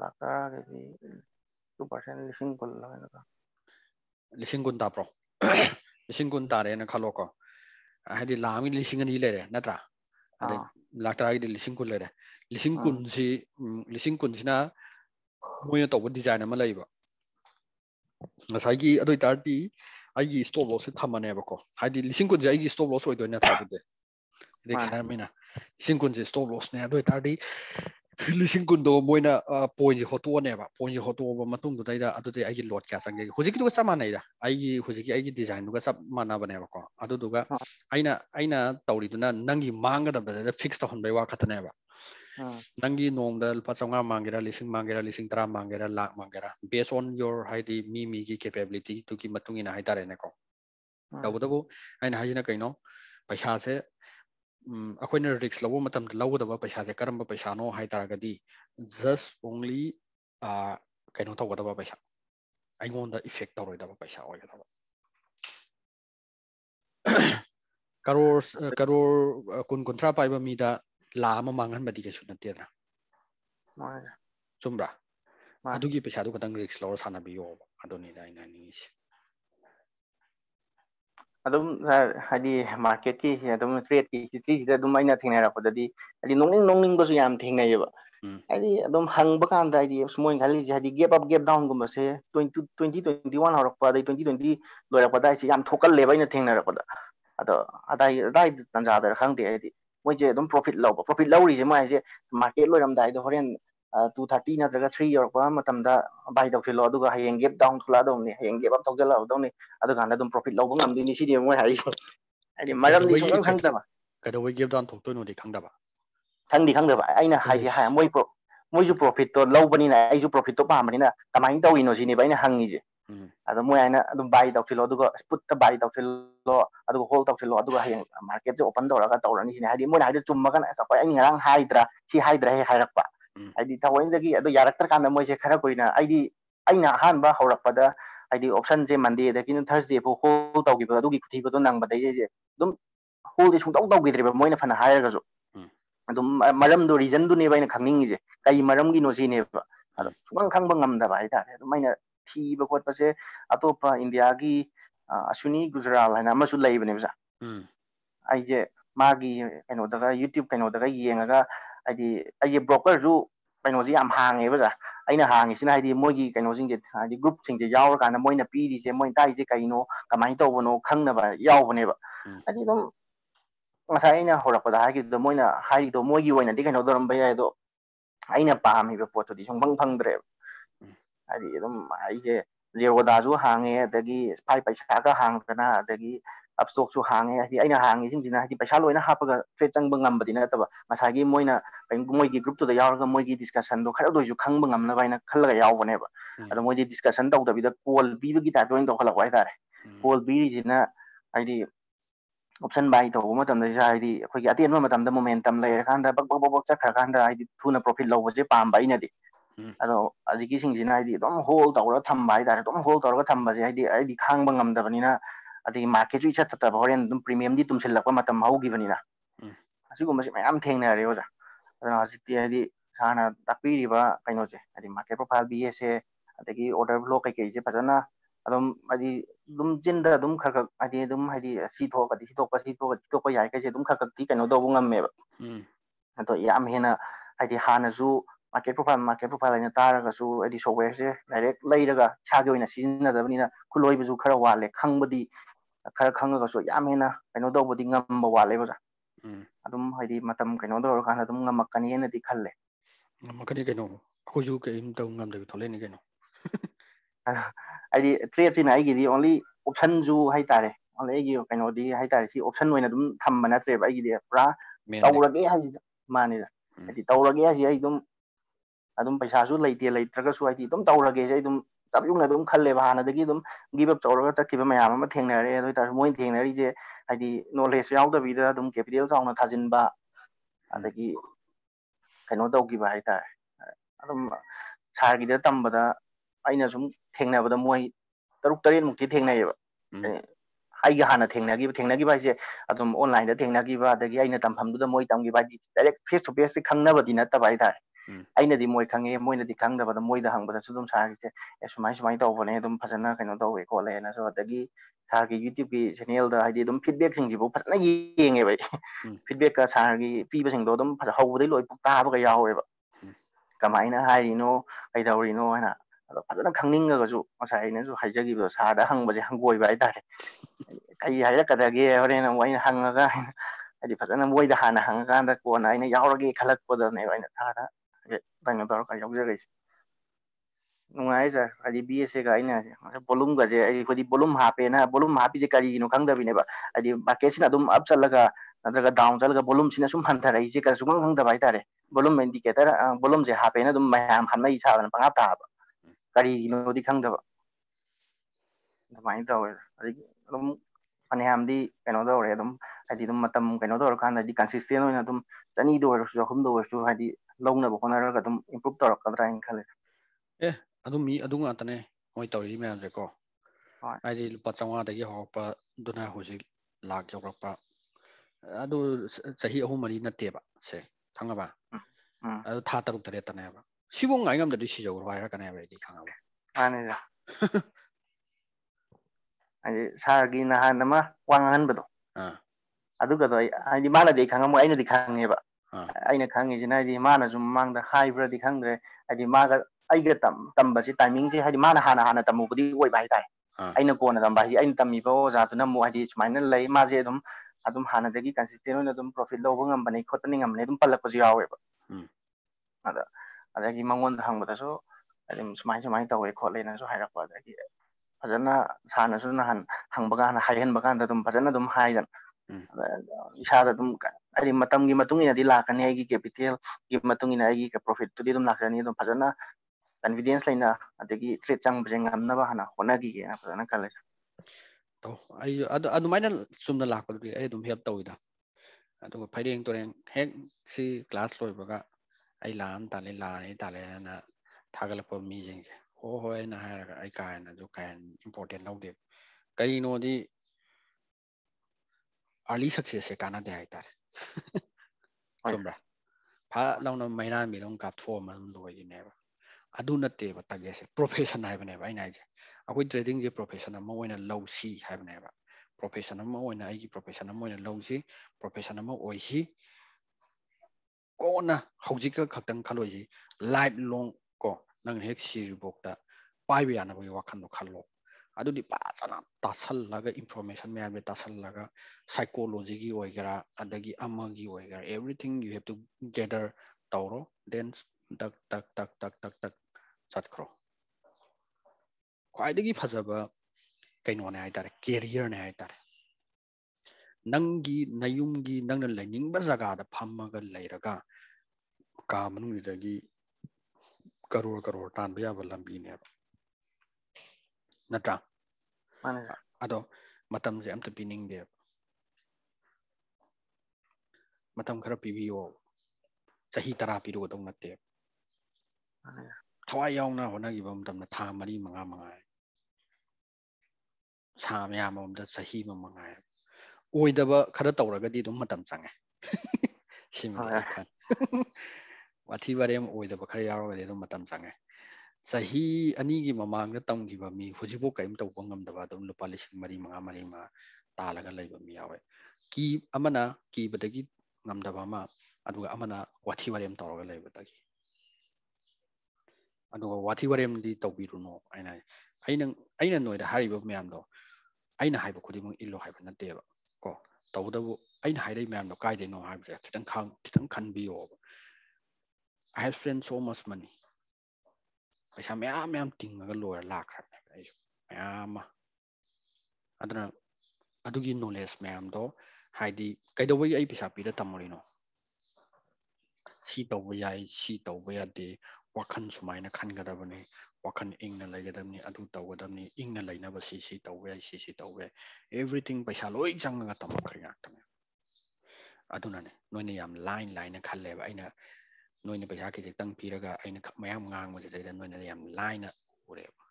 ꯂꯥꯛ ꯇꯔꯥꯒꯤꯗꯤ ꯇꯨ ꯄꯔꯁꯦꯟ ꯂꯤꯁꯤꯡ ꯀꯨꯜ ꯂꯤꯁꯤꯡ ꯀꯨꯟ ꯇꯥꯕ꯭ꯔꯣ ꯂꯤꯁꯤꯡ ꯀꯨꯟ ꯇꯥꯔꯦꯅ ꯈꯜꯂꯣꯀꯣ ꯍꯥꯏꯗꯤ ꯂꯥꯛ ꯑꯃꯒꯤ ꯂꯤꯁꯤꯡ ꯑꯅꯤ ꯂꯩꯔꯦ ꯅꯠꯇ꯭ꯔꯥ ꯑꯗꯩ ꯂꯥꯛ ꯇꯔꯥꯒꯤꯗꯤ ꯂꯤꯁꯤꯡ ꯀꯨꯟ ꯂꯩꯔꯦ ꯂꯤꯁꯤꯡ ꯀꯨꯟꯁꯤ ꯂꯤꯁꯤꯡ ꯀꯨꯟꯁꯤꯅ ꯃꯣꯏꯅ ꯇꯧꯕ ꯗꯤꯖꯥꯏꯟ ꯑꯃ ꯂꯩꯕ ꯉꯁꯥꯏꯒꯤ ꯑꯗꯨ ꯑꯣꯏꯇꯥꯔꯗꯤ ꯑꯩꯒꯤ ꯏꯁꯇꯣꯞ ꯂꯣꯠꯁꯦ ꯊꯝꯃꯅꯦꯕꯀꯣ ꯍꯥꯏꯗꯤ ꯂꯤꯁꯤꯡ ꯀꯨꯟꯁꯦ ꯑꯩꯒꯤ ꯏꯁꯇꯣꯞ ꯂꯣꯁ ꯑꯣꯏꯗꯣꯏ ꯅꯠꯇ꯭ꯔꯥ ꯑꯗꯨꯗꯤ ꯔꯤꯛꯁ ꯍꯥꯏꯔꯝꯃꯤꯅ ꯂꯤꯁꯤꯡ ꯀꯨꯟꯁꯦ ꯏꯁꯇꯣꯞ ꯂꯣꯁꯅꯦ ꯑꯗꯨ ꯑꯣꯏꯇꯥꯔꯗꯤ ꯂꯤꯁꯤꯡ ꯀꯨꯟꯗꯣ ꯃꯣꯏꯅ ꯄꯣꯏꯟꯁꯦ ꯍꯣꯠꯇꯣꯛꯑꯅꯦꯕ ꯄꯣꯏꯟꯁꯦ ꯍꯣꯠꯇꯣꯛꯑꯕ ꯃꯇꯨꯡꯗꯨꯗꯩꯗ ꯑꯗꯨꯗꯤ ꯑꯩꯒꯤ ꯂꯣꯠ ꯀꯌꯥ ꯆꯪꯒꯦ ꯍꯧꯖꯤꯛꯀꯤꯗꯨꯒ ꯆꯞ ꯃꯥꯟꯅꯩꯗ ꯑꯩꯒꯤ ꯍꯧꯖꯤꯛꯀꯤ ꯑꯩꯒꯤ ꯗꯤꯖꯥꯏꯟꯗꯨꯒ ꯆꯞ ꯃꯥꯟꯅꯕꯅꯦꯕꯀꯣ ꯑꯗꯨꯗꯨꯒ ꯑꯩꯅ ꯑꯩꯅ ꯇꯧꯔꯤꯗꯨꯅ ꯅꯪꯒꯤ ꯃꯥꯡꯒꯗꯕꯗ ꯐꯤꯛꯁ ꯇꯧꯍꯟꯕꯩ ꯋꯥ ꯈꯛꯇꯅꯦꯕ ꯅꯪꯒꯤ ꯅꯣꯡꯃꯗ ꯂꯨꯄꯥ ꯆꯥꯝꯃꯉꯥ ꯃꯥꯡꯒꯦꯔꯥ ꯂꯤꯁꯤꯡ ꯃꯥꯡꯒꯦꯔꯥ ꯂꯤꯁꯤꯡ ꯇꯔꯥ ꯃꯥꯡꯒꯦꯔꯥ ꯂꯥꯛ ꯃꯥꯡꯒꯦꯔꯥ ꯕꯦꯁ ꯑꯣꯟ ꯌꯣꯔ ꯍꯥꯏꯗꯤ ꯃꯤ ꯃꯤꯒꯤ ꯀꯦꯄꯦꯕꯤꯂꯤꯇꯤꯗꯨꯒꯤ ꯃꯇꯨꯡ ꯏꯟꯅ ꯍꯥꯏꯇꯥꯔꯦꯅꯦꯀꯣ ꯇꯧꯕꯇꯕꯨ ꯑꯩꯅ ꯍꯥꯏꯁꯤꯅ ꯀꯩꯅꯣ ꯄꯩꯁꯥꯁꯦ ꯑꯩꯈꯣꯏꯅ ꯔꯤꯛꯁ ꯂꯧꯕ ꯃꯇꯝꯗ ꯂꯧꯒꯗꯕ ꯄꯩꯁꯥꯁꯦ ꯀꯔꯝꯕ ꯄꯩꯁꯥꯅꯣ ꯍꯥꯏ ꯇꯥꯔꯒꯗꯤ ꯖꯁ ꯑꯣꯡꯂꯤ ꯀꯩꯅꯣ ꯇꯧꯒꯗꯕ ꯄꯩꯁꯥ ꯑꯩꯉꯣꯟꯗ ꯏꯐꯦꯛ ꯇꯧꯔꯣꯏꯗꯕ ꯄꯩꯁꯥ ꯑꯣꯏꯒꯗꯕ ꯀꯔꯣꯔ ꯀꯔꯣꯔ ꯀꯨꯟ ꯀꯨꯟꯊ꯭ꯔꯥ ꯄꯥꯏꯕ ꯃꯤꯗ ꯂꯥꯈ ꯑꯃ ꯃꯥꯡꯍꯟꯕꯗꯤ ꯀꯩꯁꯨ ꯅꯠꯇꯦꯗꯅ ꯆꯨꯝꯕ꯭ꯔꯥ ꯑꯗꯨꯒꯤ ꯄꯩꯁꯥꯗꯨ ꯈꯛꯇꯪ ꯔꯤꯛꯁ ꯂꯧꯔ ꯁꯥꯟꯅꯕꯤꯌꯣꯕ ꯑꯗꯨꯅꯤꯗ ꯑꯩꯅ ꯍꯥꯏꯅꯤꯡꯉꯤꯁꯦ ꯑꯗꯨꯝ ꯁꯥꯔ ꯍꯥꯏꯗꯤ ꯃꯥꯔꯀꯦꯠꯀꯤ ꯑꯗꯨꯝ ꯇ꯭ꯔꯦꯠꯀꯤ ꯍꯤꯁꯇ꯭ꯔꯤꯁꯤꯗ ꯑꯗꯨꯝ ꯑꯩꯅ ꯊꯦꯡꯅꯔꯛꯄꯗꯗꯤ ꯍꯥꯏꯗꯤ ꯅꯣꯛꯅꯤꯡ ꯅꯣꯡꯅꯤꯡꯕꯁꯨ ꯌꯥꯝ ꯊꯦꯡꯅꯩꯑꯕ ꯍꯥꯏꯗꯤ ꯑꯗꯨꯝ ꯍꯪꯕ ꯀꯥꯟꯗ ꯍꯥꯏꯗꯤ ꯃꯣꯏꯅ ꯈꯜꯂꯤꯁꯦ ꯍꯥꯏꯗꯤ ꯒꯦꯞ ꯑꯞ ꯒꯦꯞ ꯗꯥꯎꯟꯒꯨꯝꯕꯁꯦ ꯇ꯭ꯋꯦꯟꯇꯤ ꯇ꯭ꯋꯦꯟꯇꯤ ꯇ꯭ꯋꯦꯟꯇꯤ ꯋꯥꯟ ꯍꯧꯔꯛꯄ ꯑꯗꯩ ꯇ꯭ꯋꯦꯟꯇꯤ ꯇ꯭ꯋꯦꯟꯇꯤ ꯂꯣꯏꯔꯛꯄꯗ ꯍꯥꯏꯁꯦ ꯌꯥꯝ ꯊꯣꯛ ꯀꯜꯂꯦꯕ ꯑꯩꯅ ꯊꯦꯡꯅꯔꯛꯄꯗ ꯑꯗꯣ ꯑꯗꯥꯏ ꯑꯗꯥꯏ ꯇꯥꯟꯖꯥꯗꯔ ꯈꯪꯗꯦ ꯍꯥꯏꯗꯤ मोई जे अदम प्रॉफिट लो प्रॉफिट लो री जे मोई जे मार्केट लो रम दाई दो हरेन 230 नत्रगा 3 yorkwa matamda buy daw silo aduga hayeng gap down thula daw ni hayeng gap up thok jala daw ni aduga na dum profit law bangam ni sidi mo hai ai maram ni sung khang da ba kada we gap down thok to no di khang da ba khang di khang da ba ai na hai di hai moi pro moi ju profit to law bani na ai profit to ba mani na tamai daw ino sini ba ina hang ni je अदो मोय आइना अदुम बाई दाउथिलो अदुगा पुत्ता बाई दाउथिलो अदुगा होल दाउथिलो अदुगा हायें मार्केट जो ओपन दौरागा तौरनि हिने हायदि मोय हायदि चुम्मागन सपोय आइनि हारांग हायद्रा सी हायद्रा हे हायरक्पा आइदि थावइनदगी अदो यारक्तर कांदा मोय जे खरा कोइना आइदि आइना हानबा हौरक्पदा आइदि ऑप्शन जे मंडे दगिन थर्सडे फो होल दाउगिबा अदुगी खुथिबदो नांगबदै जे अदुम होल जे सुंदाउ दाउगिद्रेबा मोयना फना हायरगाजो अदुम मरमदो रीजन दुनेबा आइना खंगिंगिजे काई ꯁꯨꯛꯈꯪ ꯈꯪꯕ ꯉꯝꯗꯕ ꯍꯥꯏꯇꯥꯔꯦ ꯑꯗꯨꯝ ꯑꯩꯅ ꯊꯤꯕ ꯈꯣꯠꯄꯁꯦ ꯑꯇꯣꯞꯄ ꯏꯟꯗꯤꯌꯥꯒꯤ ꯑꯁ꯭ꯋꯤꯅꯤ ꯒꯨꯖꯔꯥꯜ ꯍꯥꯏꯅ ꯑꯃꯁꯨ ꯂꯩꯕꯅꯦꯕ ꯁꯥꯔ ꯎꯝ ꯑꯩꯁꯦ ꯃꯥꯒꯤ ꯀꯩꯅꯣꯗꯒ ꯌꯨꯇ꯭ꯌꯨꯕ ꯀꯩꯅꯣꯗꯒ ꯌꯦꯡꯉꯒ ꯍꯥꯏꯗꯤ ꯑꯩꯁꯦ ꯕ꯭ꯔꯣꯀꯔꯁꯨ ꯀꯩꯅꯣꯁꯦ ꯌꯥꯝ ꯍꯥꯡꯉꯦꯕ ꯑꯣꯖꯥ ꯑꯩꯅ ꯍꯥꯡꯉꯤꯁꯤꯅ ꯍꯥꯏꯗꯤ ꯃꯣꯏꯒꯤ ꯀꯩꯅꯣꯁꯤꯡꯁꯦ ꯍꯥꯏꯗꯤ ꯒ꯭ꯔꯨꯞꯁꯤꯡꯁꯦ ꯌꯥꯎꯔꯀꯥꯟꯗ ꯃꯣꯏꯅ ꯄꯤꯔꯤꯁꯦ ꯃꯣꯏ ꯇꯥꯛꯏꯁꯦ ꯀꯩꯅꯣ ꯀꯃꯥꯏꯅ ꯇꯧꯕꯅꯣ ꯈꯪꯅꯕ ꯌꯥꯎꯕꯅꯦꯕ ꯍꯥꯏꯗꯤ ꯑꯗꯨꯝ ꯉꯁꯥꯏ ꯑꯩꯅ ꯍꯧꯔꯛꯄꯗ ꯍꯥꯏꯈꯤꯕꯗꯣ ꯃꯣꯏꯅ ꯍꯥꯏꯔꯤꯗꯣ ꯃꯣꯏꯒꯤ ꯑꯣꯏꯅꯗꯤ ꯀꯩꯅꯣ ꯇꯧꯔꯝꯕ ꯌꯥꯏ ꯑꯗꯣ ꯑꯩꯅ ꯄꯥꯝꯃꯤꯕ ꯄꯣꯠꯇꯨꯗꯤ ꯁꯨꯡꯐꯪ ꯐꯪꯗ꯭ꯔꯦꯕ ꯍꯥꯏꯗꯤ ꯑꯗꯨꯝ ꯑꯩꯁꯦ ꯖꯦꯔꯣꯗꯥꯁꯨ ꯍꯥꯡꯉꯦ ꯑꯗꯒꯤ ꯏꯁꯄꯥꯏ ꯄꯩꯁꯥꯒ ꯍꯥꯡꯗꯅ ꯑꯗꯒꯤ ꯑꯞꯁꯇꯣꯛꯁꯨ ꯍꯥꯡꯉꯦ ꯍꯥꯏꯗꯤ ꯑꯩꯅ ꯍꯥꯡꯉꯤꯁꯤꯡꯁꯤꯅ ꯍꯥꯏꯗꯤ ꯄꯩꯁꯥ ꯂꯣꯏꯅ ꯍꯥꯞꯄꯒ ꯇ꯭ꯔꯦꯠ ꯆꯪꯕ ꯉꯝꯕꯗꯤ ꯅꯠꯇꯕ ꯉꯁꯥꯏꯒꯤ ꯃꯣꯏꯅ ꯃꯣꯏꯒꯤ ꯒ꯭ꯔꯨꯞꯇꯨꯗ ꯌꯥꯎꯔꯒ ꯃꯣꯏꯒꯤ ꯗꯤꯁꯀꯁꯟꯗꯣ ꯈꯔꯗ ꯑꯣꯏꯁꯨ ꯈꯪꯕ ꯉꯝꯅꯕ ꯍꯥꯏꯅ ꯈꯜꯂꯒ ꯌꯥꯎꯕꯅꯦꯕ ꯑꯗꯣ ꯃꯣꯏꯗꯤ ꯗꯤꯁꯀꯁꯟ ꯇꯧꯗꯕꯤꯗ ꯀꯣꯜ ꯄꯤꯕꯒꯤ ꯇꯥꯏꯞꯇ ꯑꯣꯏꯅ ꯇꯧꯈꯠꯂꯛꯄ ꯍꯥꯏꯇꯥꯔꯦ ꯀꯣꯜ ꯄꯤꯔꯤꯁꯤꯅ ꯍꯥꯏꯗꯤ ꯑꯣꯞꯁꯟ ꯕꯥꯏ ꯇꯧꯕ ꯃꯇꯝꯗꯁꯨ ꯍꯥꯏꯗꯤ ꯑꯩꯈꯣꯏꯒꯤ ꯑꯇꯦꯟꯕ ꯃꯇꯝꯗ ꯃꯣꯃꯦꯟꯇꯝ ꯂꯩꯔꯀꯥꯟꯗ ꯕꯛ ꯕꯛ ꯕꯛ ꯕꯛ ꯆꯠꯈ꯭ꯔꯀꯥꯟꯗ ꯍꯥꯏꯗꯤ ꯊꯨꯅ ꯄ꯭ꯔꯣꯐꯤꯠ ꯂꯧꯕꯁꯦ ꯄꯥꯝꯕ ꯑꯩꯅꯗꯤ ꯑꯗꯣ ꯍꯧꯖꯤꯛꯀꯤꯁꯤꯡꯁꯤꯅ ꯍꯥꯏꯗꯤ ꯑꯗꯨꯝ ꯍꯣꯜ ꯇꯧꯔꯒ ꯊꯝꯕ ꯍꯥꯏꯇꯥꯔꯦ ꯑꯗꯨꯝ ꯍꯣꯜ ꯇꯧꯔꯒ ꯊꯝꯕꯁꯦ ꯍꯥꯏꯗꯤ ꯑꯩꯗꯤ ꯈꯥꯡꯕ ꯉꯝꯗꯕꯅꯤꯅ ꯑꯗꯒꯤ ꯃꯥꯔꯀꯦꯠꯁꯨ ꯏꯆꯠ ꯆꯠꯇꯕ ꯍꯣꯔꯦꯟ ꯑꯗꯨꯝ ꯄ꯭ꯔꯤꯃꯤꯌꯝꯗꯤ ꯇꯨꯝꯁꯤꯜꯂꯛꯄ ꯃꯇꯝ ꯍꯧꯈꯤꯕꯅꯤꯅ ꯑꯁꯤꯒꯨꯝꯕꯁꯦ ꯃꯌꯥꯝ ꯊꯦꯡꯅꯔꯦ ꯑꯣꯖꯥ ꯑꯗꯨꯅ ꯍꯧꯖꯤꯛꯇꯤ ꯍꯥꯏꯗꯤ ꯁꯥꯔꯅ ꯇꯥꯛꯄꯤꯔꯤꯕ ꯀꯩꯅꯣꯁꯦ ꯍꯥꯏꯗꯤ market profile B S A ꯑꯗꯒꯤ ꯑꯣꯔꯗꯔ ꯕ꯭ꯂꯣꯛ ꯀꯩꯀꯩꯁꯦ ꯐꯖꯅ ꯑꯗꯨꯝ ꯍꯥꯏꯗꯤ ꯑꯗꯨꯝ ꯆꯤꯟꯗ ꯑꯗꯨꯝ ꯈꯔ ꯈꯔ ꯍꯥꯏꯗꯤ ꯑꯗꯨꯝ ꯍꯥꯏꯗꯤ ꯁꯤ ꯊꯣꯛꯑꯗꯤ ꯁꯤ ꯊꯣꯛꯄ ꯁꯤ ꯊꯣꯛꯑꯗꯤ ꯁꯤ ꯊꯣꯛꯄ ꯌꯥꯏ ꯀꯩꯁꯦ ꯑꯗꯨꯝ ꯈꯔ ꯈꯛꯇꯤ ꯀꯩꯅꯣ ꯇꯧꯕ ꯉꯝꯃꯦꯕ ꯎꯝ ꯑꯗꯣ ꯌꯥꯝ ꯍꯦꯟꯅ ꯍꯥꯏꯗꯤ ꯍꯥꯟꯅꯁꯨ ꯃꯥꯔꯀꯦꯠ ꯄ꯭ꯔꯣꯐꯥꯏꯜ ꯃꯥꯔꯀꯦꯠ ꯄ꯭ꯔꯣꯐꯥꯏꯜ ꯍꯥꯏꯅ ꯇꯥꯔꯒꯁꯨ ꯍꯥꯏꯗꯤ ꯁꯣꯞꯋꯦꯔꯁꯦ ꯗꯥꯏꯔꯦꯛ ꯂꯩꯔꯒ ꯏꯁꯥꯒꯤ ꯑꯣꯏꯅ ꯁꯤꯖꯤꯟꯅꯗꯕꯅꯤꯅ ꯈꯨꯠꯂꯣꯏꯕꯁꯨ ꯈꯔ ꯋꯥꯠꯂꯦ ꯈꯪꯕꯗꯤ ꯈꯔ ꯈꯪꯉꯒꯁꯨ ꯌꯥꯝ ꯍꯦꯟꯅ ꯀꯩꯅꯣ ꯇꯧꯕꯗꯤ ꯉꯝꯕ ꯋꯥꯠꯂꯦꯕ ꯑꯣꯖꯥ ꯑꯗꯨꯝ ꯍꯥꯏꯗꯤ ꯃꯇꯝ ꯀꯩꯅꯣ ꯇꯧꯔꯀꯥꯟꯗ ꯑꯗꯨꯝ ꯉꯝꯃꯛꯀꯅꯤꯅꯗꯤ ꯈꯜꯂꯦ ꯉꯝꯃꯛꯀꯅꯤ ꯀꯩꯅꯣ ꯑꯩꯈꯣꯏꯁꯨ ꯀꯔꯤꯝꯇꯧ ꯉꯝꯗꯕꯤ ꯊꯣꯛꯂꯛꯏꯅꯤ ꯀꯩꯅꯣ ꯍꯥꯏꯗꯤ ꯇ꯭ꯔꯦꯠꯁꯤꯅ ꯑꯩꯒꯤꯗꯤ ꯑꯣꯡꯂꯤ ꯑꯣꯞꯁꯟꯁꯨ ꯍꯥꯏꯇꯥꯔꯦ ꯑꯣꯡꯂꯤ ꯑꯩꯒꯤ ꯀꯩꯅꯣꯗꯤ ꯍꯥꯏꯇꯥꯔꯦ ꯁꯤ ꯑꯣꯞꯁꯟ ꯑꯣꯏꯅ ꯑꯗꯨꯝ ꯊꯝꯕ ꯅꯠꯇ꯭ꯔꯦꯕ ꯑꯩꯒꯤꯗꯤ ꯄꯨꯔꯥ ꯇꯧꯔꯒꯦ ꯍꯥꯏꯁꯤꯗ ꯃꯥꯅꯤꯗ ꯍꯥꯏꯗꯤ ꯇꯧꯔꯒꯦ ꯍꯥꯏꯁꯤ ꯑꯩ ꯑꯗꯨꯝ ꯑꯗꯨꯝ ꯄꯩꯁꯥꯁꯨ ꯂꯩꯇꯦ ꯂꯩꯇ꯭ꯔꯒꯁꯨ ꯍꯥꯏꯗꯤ ꯑꯗꯨꯝ ꯇꯧꯔꯒꯦꯁꯦ ꯑꯩ ꯑꯗꯨꯝ ꯆꯞ ꯌꯨꯡꯅ ꯑꯗꯨꯝ ꯈꯜꯂꯦꯕ ꯍꯥꯟꯅꯗꯒꯤ ꯑꯗꯨꯝ ꯒꯤꯞ ꯑꯞ ꯇꯧꯔꯒ ꯆꯠꯈꯤꯕ ꯃꯌꯥꯝ ꯑꯃ ꯊꯦꯡꯅꯔꯦ ꯑꯗꯨ ꯑꯣꯏꯇꯥꯔꯁꯨ ꯃꯣꯏꯅ ꯊꯦꯡꯅꯔꯤꯁꯦ ꯍꯥꯏꯗꯤ ꯅꯣꯂꯦꯖ ꯌꯥꯎꯗꯕꯤꯗ ꯑꯗꯨꯝ ꯀꯦꯄꯤꯇꯦꯜ ꯆꯥꯎꯅ ꯊꯥꯖꯤꯟꯕ ꯑꯗꯒꯤ ꯀꯩꯅꯣ ꯇꯧꯈꯤꯕ ꯍꯥꯏꯇꯥꯔꯦ ꯑꯗꯨꯝ ꯁꯥꯔꯒꯤꯗ ꯇꯝꯕꯗ ꯑꯩꯅ ꯁꯨꯝ ꯊꯦꯡꯅꯕꯗ ꯃꯣꯏ ꯇꯔꯨꯛ ꯇꯔꯦꯠꯃꯨꯛꯇꯤ ꯊꯦꯡꯅꯩꯑꯕ ꯑꯩꯒ ꯍꯥꯟꯅ ꯊꯦꯡꯅꯈꯤꯕ ꯊꯦꯡꯅꯈꯤꯕ ꯍꯥꯏꯁꯦ ꯑꯗꯨꯝ ꯑꯣꯟꯂꯥꯏꯟꯗ ꯊꯦꯡꯅꯈꯤꯕ ꯑꯗꯒꯤ ꯑꯩꯅ ꯇꯝꯐꯝꯗꯨꯗ ꯃꯣꯏ ꯇꯝꯈꯤꯕ ꯍꯥꯏꯗꯤ ꯗꯥꯏꯔꯦꯛ ꯐꯦꯁ ꯇꯨ ꯐꯦꯁꯇꯤ ꯈꯪꯅꯕꯗꯤ ꯅꯠꯇꯕ ꯍꯥꯏꯇꯥꯔꯦ ꯑꯩꯅꯗꯤ ꯃꯣꯏ ꯈꯪꯉꯦ ꯃꯣꯏꯅꯗꯤ ꯈꯪꯗꯕꯗ ꯃꯣꯏꯗ ꯍꯪꯕꯗꯁꯨ ꯑꯗꯨꯝ ꯁꯥꯔꯒꯤꯁꯦ ꯑꯦ ꯁꯨꯃꯥꯏ ꯁꯨꯃꯥꯏꯅ ꯇꯧꯕꯅꯦ ꯑꯗꯨꯝ ꯐꯖꯅ ꯀꯩꯅꯣ ꯇꯧꯋꯦ ꯈꯣꯠꯂꯦꯅꯁꯨ ꯑꯗꯒꯤ ꯁꯥꯔꯒꯤ ꯌꯨꯇ꯭ꯌꯨꯕꯀꯤ ꯆꯦꯅꯦꯜꯗ ꯍꯥꯏꯗꯤ ꯑꯗꯨꯝ ꯐꯤꯗꯕꯦꯛꯁꯤꯡꯁꯤꯕꯨ ꯐꯖꯅ ꯌꯦꯡꯉꯦꯕ ꯑꯩ ꯐꯤꯗꯕꯦꯛꯀ ꯁꯥꯔꯒꯤ ꯄꯤꯕꯁꯤꯡꯗꯣ ꯑꯗꯨꯝ ꯐꯖ ꯍꯧꯕꯗꯩ ꯂꯣꯏ ꯇꯥꯕꯒ ꯌꯥꯎꯋꯦꯕ ꯀꯃꯥꯏꯅ ꯍꯥꯏꯔꯤꯅꯣ ꯀꯩꯗꯧꯔꯤꯅꯣ ꯍꯥꯏꯅ ꯑꯗꯣ ꯐꯖꯅ ꯈꯪꯅꯤꯡꯉꯒꯁꯨ ꯉꯁꯥꯏ ꯑꯩꯅꯁꯨ ꯍꯥꯏꯖꯈꯤꯕꯗꯣ ꯁꯥꯔꯗ ꯍꯪꯕꯁꯦ ꯍꯪꯒꯣꯏꯕ ꯍꯥꯏꯇꯥꯔꯦ ꯀꯩ ꯍꯥꯏꯔꯛꯀꯗꯒꯦ ꯍꯣꯔꯦꯟ ꯑꯃꯨꯛ ꯑꯩꯅ ꯍꯪꯉꯒ ꯍꯥꯏꯗꯤ ꯐꯖꯅ ꯃꯣꯏꯗ ꯍꯥꯟꯅ ꯍꯪꯉꯀꯥꯟꯗ ꯀꯣꯟꯅ ꯑꯩꯅ ꯌꯥꯎꯔꯒꯦ ꯈꯜꯂꯛꯄꯗꯅꯦꯕ ꯑꯩꯅ ꯁꯥꯔꯗ ꯀꯩꯅꯣ ꯇꯧꯔꯒ ꯌꯥꯎꯖꯔꯛꯏꯁꯦ ꯅꯨꯡꯉꯥꯏ ꯁꯥꯔ ꯍꯥꯏꯗꯤ ꯕꯤ ꯑꯦꯁ ꯑꯦꯒ ꯑꯩꯅ ꯕꯣꯂꯨꯝꯒꯁꯦ ꯑꯩꯈꯣꯏꯗꯤ ꯕꯣꯂꯨꯝ ꯍꯥꯞꯄꯦꯅ ꯕꯣꯂꯨꯝ ꯍꯥꯞꯄꯤꯁꯦ ꯀꯔꯤꯒꯤꯅꯣ ꯈꯪꯗꯕꯤꯅꯦꯕ ꯍꯥꯏꯗꯤ ꯃꯥꯔꯀꯦꯠꯁꯤꯅ ꯑꯗꯨꯝ ꯑꯞ ꯆꯠꯂꯒ ꯅꯠꯇ꯭ꯔꯒ ꯗꯥꯎꯟ ꯆꯠꯂꯒ ꯕꯣꯂꯨꯝꯁꯤꯅ ꯁꯨꯝ ꯍꯟꯊꯔꯛꯏꯁꯦ ꯀꯩꯁꯨ ꯈꯪ ꯈꯪꯗꯕ ꯍꯥꯏꯇꯥꯔꯦ ꯕꯣꯂꯨꯝ ꯏꯟꯗꯤꯀꯦꯇꯔ ꯕꯣꯂꯨꯝꯁꯦ ꯍꯥꯞꯄꯦꯅ ꯑꯗꯨꯝ ꯃꯌꯥꯝ ꯍꯥꯞꯅꯩ ꯁꯥꯗꯅ ꯄꯪꯍꯥꯞ ꯇꯥ ꯍꯥꯞꯄ ꯀꯔꯤꯒꯤꯅꯣꯗꯤ ꯈꯪꯗꯕ ꯑꯗꯨꯃꯥꯏꯅ ꯇꯧꯋꯦ ꯑꯗꯒꯤ ꯑꯗꯨꯝ ꯐꯅꯌꯥꯝꯗꯤ ꯀꯩꯅꯣ ꯇꯧꯔꯦ ꯑꯗꯨꯝ ꯍꯥꯏꯗꯤ ꯑꯗꯨꯝ ꯃꯇꯝ ꯀꯩꯅꯣ ꯇꯧꯔꯀꯥꯟꯗꯗꯤ ꯀꯟꯁꯤꯁꯇꯦꯟ ꯑꯣꯏꯅ ꯑꯗꯨꯝ ꯆꯅꯤꯗ ꯑꯣꯏꯔꯁꯨ ꯆꯍꯨꯝꯗ ꯑꯣꯏꯔꯁꯨ ꯍꯥꯏꯗꯤ ꯂꯧꯅꯕ ꯍꯣꯠꯅꯔꯒ ꯑꯗꯨꯝ ꯏꯝꯄ꯭ꯔꯨꯞ ꯇꯧꯔꯛꯀꯗ꯭ꯔꯥ ꯍꯥꯏꯅ ꯈꯜꯂꯦ ꯑꯦ ꯑꯗꯨꯝ ꯃꯤ ꯑꯗꯨ ꯉꯥꯛꯇꯅꯦ ꯃꯣꯏ ꯇꯧꯔꯤ ꯃꯌꯥꯝꯁꯦꯀꯣ ꯍꯣꯏ ꯍꯥꯏꯗꯤ ꯂꯨꯄꯥ ꯆꯥꯝꯃꯉꯥꯗꯒꯤ ꯍꯧꯔꯛꯄꯗꯨꯅ ꯍꯧꯖꯤꯛ ꯂꯥꯛ ꯌꯧꯔꯛꯄ ꯑꯗꯨ ꯆꯍꯤ ꯑꯍꯨꯝ ꯃꯔꯤ ꯅꯠꯇꯦꯕ ꯁꯦ ꯈꯪꯉꯕ ꯎꯝ ꯎꯝ ꯑꯗꯨ ꯊꯥ ꯇꯔꯨꯛ ꯇꯔꯦꯠꯇꯅꯦꯕ ꯁꯤꯐꯥꯎ ꯉꯥꯏ ꯉꯝꯗ꯭ꯔꯗꯤ ꯁꯤꯖꯧꯔꯣ ꯍꯥꯏꯔꯛꯀꯅꯦꯕ ꯑꯩꯗꯤ ꯈꯪꯉꯕ ꯃꯥꯅꯤꯗ ꯍꯥꯏꯗꯤ ꯁꯥꯔꯒꯤ ꯅꯍꯥꯟ ꯑꯃ ꯋꯥ ꯉꯥꯡꯍꯟꯕꯗꯣ ꯑꯥ ꯑꯗꯨꯒꯗꯣ ꯑꯩ ꯍꯥꯏꯗꯤ ꯃꯥꯅꯗꯤ ꯑꯩ ꯈꯪꯉꯝꯃꯣꯏ ꯑꯩꯅꯗꯤ ꯈꯪꯉꯦꯕ ꯑꯥ ꯑꯩꯅ ꯈꯪꯉꯤꯁꯤꯅ ꯍꯥꯏꯗꯤ ꯃꯥꯅꯁꯨ ꯃꯃꯥꯡꯗ ꯍꯥꯏꯕ꯭ꯔꯗꯤ ꯈꯪꯗ꯭ꯔꯦ ꯍꯥꯏꯗꯤ ꯃꯥꯒ ꯑꯩꯒ ꯇꯝꯕꯁꯤ ꯇꯥꯏꯃꯤꯡꯁꯦ ꯍꯥꯏꯗꯤ ꯃꯥꯅ ꯍꯥꯟꯅ ꯍꯥꯟꯅ ꯇꯝꯃꯨꯕꯗꯤ ꯑꯣꯏꯕ ꯍꯥꯏꯇꯥꯔꯦ ꯑꯥ ꯑꯩꯅ ꯀꯣꯟꯅ ꯇꯝꯕ ꯍꯥꯏꯗꯤ ꯑꯩꯅ ꯇꯝꯃꯤꯕ ꯑꯣꯖꯥꯗꯨꯅ ꯑꯃꯨꯛ ꯍꯥꯏꯗꯤ ꯁꯨꯃꯥꯏꯅ ꯂꯩ ꯃꯥꯁꯦ ꯑꯗꯨꯝ ꯑꯗꯨꯝ ꯍꯥꯟꯅꯗꯒꯤ ꯀꯟꯁꯤꯁꯇꯦꯟ ꯑꯣꯏꯅ ꯑꯗꯨꯝ ꯄ꯭ꯔꯣꯐꯤꯠ ꯂꯧꯕ ꯉꯝꯕꯅꯤ ꯈꯣꯠꯄꯅꯤ ꯉꯝꯕꯅꯤ ꯑꯗꯨꯝ ꯄꯜꯂꯛꯄꯁꯨ ꯌꯥꯎꯋꯦꯕ ꯎꯝ ꯑꯗ ꯑꯗꯒꯤ ꯃꯉꯣꯟꯗ ꯍꯪꯕꯗꯁꯨ ꯑꯗꯨꯝ ꯁꯨꯃꯥꯏ ꯁꯨꯃꯥꯏꯅ ꯇꯧꯋꯦ ꯈꯣꯠꯂꯦꯅꯁꯨ ꯍꯥꯏꯔꯛꯄ ꯑꯗꯒꯤ ꯐꯖꯅ ꯁꯥꯔꯅꯁꯨ ꯅꯍꯥꯟ ꯍꯪꯕ ꯀꯥꯟꯗ ꯍꯥꯏꯍꯟꯕ ꯀꯥꯟꯗ ꯑꯗꯨꯝ ꯐꯖꯅ ꯑꯗꯨꯝ ꯍꯥꯏꯗꯅ ꯎꯝ ꯏꯁꯥꯗ ꯑꯗꯨꯝ ꯍꯥꯏꯗꯤ ꯃꯇꯝꯒꯤ ꯃꯇꯨꯡ ꯏꯟꯅꯗꯤ ꯂꯥꯛꯀꯅꯤ ꯑꯩꯒꯤ ꯀꯦꯄꯤꯇꯦꯜꯒꯤ ꯃꯇꯨꯡ ꯏꯟꯅ ꯑꯩꯒꯤ ꯄ꯭ꯔꯣꯐꯤꯠꯇꯨꯗꯤ ꯑꯗꯨꯝ ꯂꯥꯛꯆꯅꯤ ꯑꯗꯨꯝ ꯐꯖꯅ ꯀꯟꯐꯤꯗꯦꯟꯁ ꯂꯩꯅ ꯑꯗꯒꯤ ꯇ꯭ꯔꯦꯠ ꯆꯪꯕꯁꯦ ꯉꯝꯅꯕ ꯍꯥꯟꯅ ꯍꯣꯠꯅꯈꯤꯒꯦꯅ ꯐꯖꯅ ꯈꯜꯂꯦ ꯇꯧ ꯑꯩ ꯑꯗꯨ ꯑꯗꯨꯃꯥꯏꯅ ꯆꯨꯝꯅ ꯂꯥꯛꯄꯗꯨꯗꯤ ꯑꯩ ꯑꯗꯨꯝ ꯍꯦꯜꯞ ꯇꯧꯋꯤꯗ ꯑꯗꯨꯒ ꯐꯩꯔꯦꯡ ꯇꯨꯔꯦꯡ ꯍꯦꯛ ꯁꯤ ꯀ꯭ꯂꯥꯁ ꯂꯣꯏꯕꯒ ꯑꯩ ꯂꯥꯛꯑꯝ ꯇꯥꯜꯂꯦ ꯂꯥꯛꯑꯅꯤ ꯇꯥꯜꯂꯦꯅ ꯊꯥꯒꯠꯂꯛꯄ ꯃꯤꯁꯤꯡꯁꯦ ꯍꯣꯏ ꯍꯣꯏ ꯑꯩꯅ ꯍꯥꯏꯔꯒ ꯑꯩ ꯀꯥ ꯍꯦꯟꯅꯁꯨ ꯀꯥ ꯍꯦꯟꯅ ꯏꯝꯄꯣꯔꯇꯦꯟ ꯂꯧꯗꯦꯕ ꯀꯔꯤꯅꯣꯗꯤ ꯑꯥꯔꯂꯤ ꯁꯛꯁꯦꯁꯁꯦ ꯀꯥꯟꯅꯗꯦ ꯍꯥꯏꯇꯥꯔꯦ ꯍꯣꯏ ꯆꯨꯝꯕ꯭ꯔꯥ ꯐ ꯂꯥꯎꯅ ꯃꯩꯔꯥꯟꯕꯤꯗ ꯑꯗꯨꯝ ꯂꯣꯏꯈꯤꯅꯦꯕ ꯑꯗꯨ ꯅꯠꯇꯦꯕ ꯇꯥꯔꯒꯦꯠꯁꯦ ꯄ꯭ꯔꯣꯐꯦꯁꯟ ꯍꯥꯏꯕꯅꯦꯕ ꯑꯩꯅ ꯍꯥꯏꯁꯦ ꯑꯩꯈꯣꯏ ꯇ꯭ꯔꯦꯗꯤꯡꯁꯦ ꯄ꯭ꯔꯣꯐꯦꯁꯟ ꯑꯃ ꯑꯣꯏꯅ ꯂꯧꯁꯤ ꯍꯥꯏꯕꯅꯦꯕ ꯄ꯭ꯔꯣꯐꯦꯁꯟ ꯑꯃ ꯑꯣꯏꯅ ꯑꯩꯒꯤ ꯄ꯭ꯔꯣꯐꯦꯁꯟ ꯑꯃ ꯑꯣꯏꯅ ꯂꯧꯁꯤ ꯄ꯭ꯔꯣꯐꯦꯁꯟ ꯑꯃ ꯑꯣꯏꯁꯤ ꯀꯣꯟꯅ ꯍꯧꯖꯤꯛꯀ ꯈꯛꯇꯪ ꯈꯜꯂꯣꯏꯁꯤ ꯂꯥꯏꯐ ꯂꯣꯡ ꯀꯣ ꯅꯪꯅ ꯍꯦꯛ ꯁꯤꯔꯤꯐꯥꯎꯇ ꯄꯥꯏꯕ ꯌꯥꯅꯕꯒꯤ ꯋꯥꯈꯜꯗꯣ ꯈꯜꯂꯣ ꯑꯗꯨꯗꯤ ꯐꯖꯅ ꯇꯥꯁꯜꯂꯒ ꯏꯟꯐꯣꯔꯃꯦꯁꯟ ꯃꯌꯥꯝꯁꯦ ꯇꯥꯁꯜꯂꯒ ꯁꯥꯏꯀꯣꯂꯣꯖꯤꯒꯤ ꯑꯣꯏꯒꯦꯔꯥ ꯑꯗꯒꯤ ꯑꯃꯒꯤ ꯑꯣꯏꯒꯦꯔꯥ ꯑꯦꯕ꯭ꯔꯤꯊꯤꯡ ꯌꯨ ꯍꯦꯞ ꯇꯨ ꯒꯦꯗꯔ ꯇꯧꯔꯣ ꯗꯦꯟ ꯇꯛ ꯇꯛ ꯇꯛ ꯇꯛ ꯇꯛ ꯇꯛ ꯆꯠꯈ꯭ꯔꯣ ꯈ꯭ꯋꯥꯏꯗꯒꯤ ꯐꯖꯕ ꯀꯩꯅꯣꯅꯦ ꯍꯥꯏꯇꯥꯔꯦ ꯀꯦꯔꯤꯌꯔꯅꯦ ꯍꯥꯏꯇꯥꯔꯦ ꯅꯪꯒꯤ ꯅꯌꯨꯝꯒꯤ ꯅꯪꯅ ꯂꯩꯅꯤꯡꯕ ꯖꯒꯥꯗ ꯐꯝꯃꯒ ꯂꯩꯔꯒ ꯀꯥ ꯃꯅꯨꯡꯁꯤꯗꯒꯤ ꯀꯔꯣꯔ ꯀꯔꯣꯔ ꯇꯥꯟꯕ ꯌꯥꯕ ꯂꯝꯕꯤꯅꯦꯕ natra mana ado matam je amta pining de matam khara pibiyo sahi tara piru dong natte thawai yaung na hona gi bam tam na tha mari manga manga sa mya mom da sahi ma manga oi da ba khara tauraga di dum matam change sim kan ว่าที่ว่าเรื่องโอ้ยแต่บางครั้งเราก็เรื่องมันตั้งใจ ꯆꯍꯤ ꯑꯅꯤꯒꯤ ꯃꯃꯥꯡꯗ ꯇꯝꯈꯤꯕ ꯃꯤ ꯍꯧꯖꯤꯛꯐꯥꯎ ꯀꯔꯤꯝ ꯇꯧꯕ ꯉꯝꯗꯕ ꯑꯗꯨꯝ ꯂꯨꯄꯥ ꯂꯤꯁꯤꯡ ꯃꯔꯤ ꯃꯉꯥ ꯃꯔꯤ ꯃꯉꯥ ꯇꯥꯜꯂꯒ ꯂꯩꯕ ꯃꯤ ꯌꯥꯎꯋꯦ ꯀꯤ ꯑꯃꯅ ꯀꯤꯕꯗꯒꯤ ꯉꯝꯗꯕ ꯑꯃ ꯑꯗꯨꯒ ꯑꯃꯅ ꯋꯥꯊꯤ ꯋꯥꯔꯦꯝ ꯇꯧꯔꯒ ꯂꯩꯕꯗꯒꯤ ꯑꯗꯨꯒ ꯋꯥꯊꯤ ꯋꯥꯔꯦꯝꯗꯤ ꯇꯧꯕꯤꯔꯨꯅꯣ ꯑꯩꯅ ꯑꯩꯅ ꯑꯩꯅ ꯅꯣꯏꯗ ꯍꯥꯏꯔꯤꯕ ꯃꯌꯥꯝꯗꯣ ꯑꯩꯅ ꯍꯥꯏꯕ ꯈꯨꯗꯤꯡꯃꯛ ꯏꯜꯂꯣ ꯍꯥꯏꯕ ꯅꯠꯇꯦꯕ ꯀꯣ ꯇꯧꯕꯇꯕꯨ ꯑꯩꯅ ꯍꯥꯏꯔꯛꯏ ꯃꯌꯥꯝꯗꯣ ꯀꯥꯏꯗꯅꯣ ꯍꯥꯏꯕꯁꯦ ꯈꯤꯇꯪ ꯈꯤꯇꯪ ꯈꯟꯕꯤꯌꯣꯕ ꯑꯥꯏ ꯍꯦꯞ ꯏꯁꯄꯦꯟ ꯁꯣ ꯃꯁ ꯃꯅꯤ ꯄꯩꯁꯥ ꯃꯌꯥꯝ ꯃꯌꯥꯝ ꯇꯤꯡꯉꯒ ꯂꯣꯏꯔ ꯂꯥꯛꯈ꯭ꯔꯕꯅꯦꯕ ꯑꯩꯁꯨ ꯃꯌꯥꯝ ꯑꯃ ꯑꯗꯨꯅ ꯑꯗꯨꯒꯤ ꯅꯣꯂꯦꯖ ꯃꯌꯥꯝꯗꯣ ꯍꯥꯏꯗꯤ ꯀꯩꯗꯧꯕꯒꯤ ꯑꯩ ꯄꯩꯁꯥ ꯄꯤꯔ ꯇꯝꯃꯨꯔꯤꯅꯣ? ꯁꯤ ꯇꯧꯕ ꯌꯥꯏ ꯁꯤ ꯇꯧꯕ ꯌꯥꯗꯦ ꯋꯥꯈꯜ ꯁꯨꯃꯥꯏꯅ ꯈꯟꯒꯗꯕꯅꯤ ꯋꯥꯈꯜ ꯏꯪꯅ ꯂꯩꯒꯗꯕꯅꯤ ꯑꯗꯨ ꯇꯧꯒꯗꯕꯅꯤ ꯏꯪꯅ ꯂꯩꯅꯕ ꯁꯤ ꯁꯤ ꯇꯧꯕ ꯌꯥꯏ ꯁꯤ ꯁꯤ ꯇꯧꯕ ꯌꯥꯏ ꯑꯦꯚ꯭ꯔꯤꯊꯤꯡ ꯄꯩꯁꯥ ꯂꯣꯏ ꯆꯪꯉꯒ ꯇꯝꯃꯛꯈ꯭ꯔꯦ ꯉꯥꯛꯇꯅꯦ ꯑꯗꯨꯅꯅꯦ ꯅꯣꯏꯅ ꯌꯥꯝ ꯂꯥꯏꯅ ꯂꯥꯏꯅ ꯈꯜꯂꯦꯕ ꯑꯩꯅ ꯅꯣꯏꯅ ꯄꯩꯁꯥ ꯈꯤꯖꯤꯛꯇꯪ ꯄꯤꯔꯒ ꯑꯩꯅ ꯃꯌꯥꯝ ꯉꯥꯡꯕꯁꯤꯗꯩꯗ ꯅꯣꯏꯅ ꯌꯥꯝ ꯂꯥꯏꯅ ꯎꯔꯦꯕ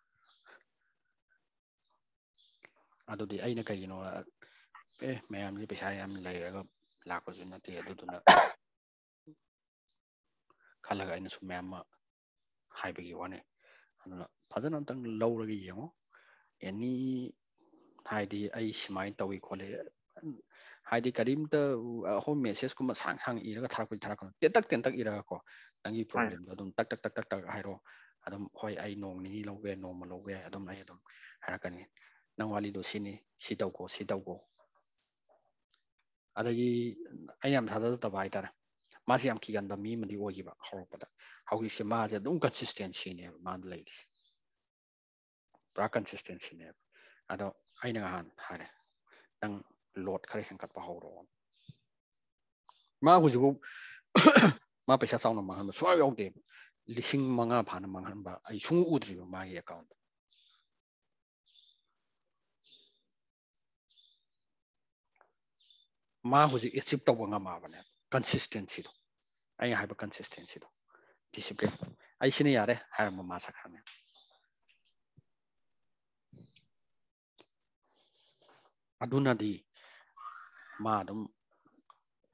ꯑꯗꯨꯗꯤ ꯑꯩꯅ ꯀꯩꯒꯤꯅꯣ ꯑꯦ ꯃꯌꯥꯝꯁꯦ ꯄꯩꯁꯥ ꯌꯥꯝ ꯂꯩꯔꯒ ꯂꯥꯛꯄꯁꯨ ꯅꯠꯇꯦ ꯑꯗꯨꯗꯨꯅ ꯈꯜꯂꯒ ꯑꯩꯅ ꯁꯨꯝ ꯃꯌꯥꯝ ꯑꯃ ꯍꯥꯏꯕꯒꯤ ꯋꯥꯅꯤ ꯑꯗꯨꯅ ꯐꯖꯅ ꯑꯝꯇꯪ ꯂꯧꯔꯒ ꯌꯦꯡꯉꯣ ꯑꯦꯅꯤ ꯍꯥꯏꯗꯤ ꯑꯩ ꯁꯨꯃꯥꯏꯅ ꯇꯧꯏ ꯈꯣꯠꯂꯤ 하이디 가림다 홈 메시지 kuma 상상 이라가 타고 타고 떼딱 떼딱 이라고 당이 프로그램 너좀 딱딱딱딱딱 하이로 아좀 거의 아이 농니 로게 노멀 로게 아좀 나이 좀 하라카니 낭왈이도 시니 시다고 시다고 아다기 아이암 다다다 바이다라 마시 암 기간다 미문디 오기바 하고보다 하고 이제 마제 좀 컨시스텐시네 만들레이 브라 컨시스텐시네 아도 아이나 한 하래 당 lot khari hankat pa horo ma gu ju ma pe sha sa no ma han so yo de li sing ma nga pa na ma han ba ai chung u dri ma ye account. Ma hu ji e accept to nga ma ba ne consistency do. Ai ha ba consistency do. Discipline ai sine ya re ha ma ma sa kha ne. Aduna di ꯃꯥ ꯑꯗꯨꯝ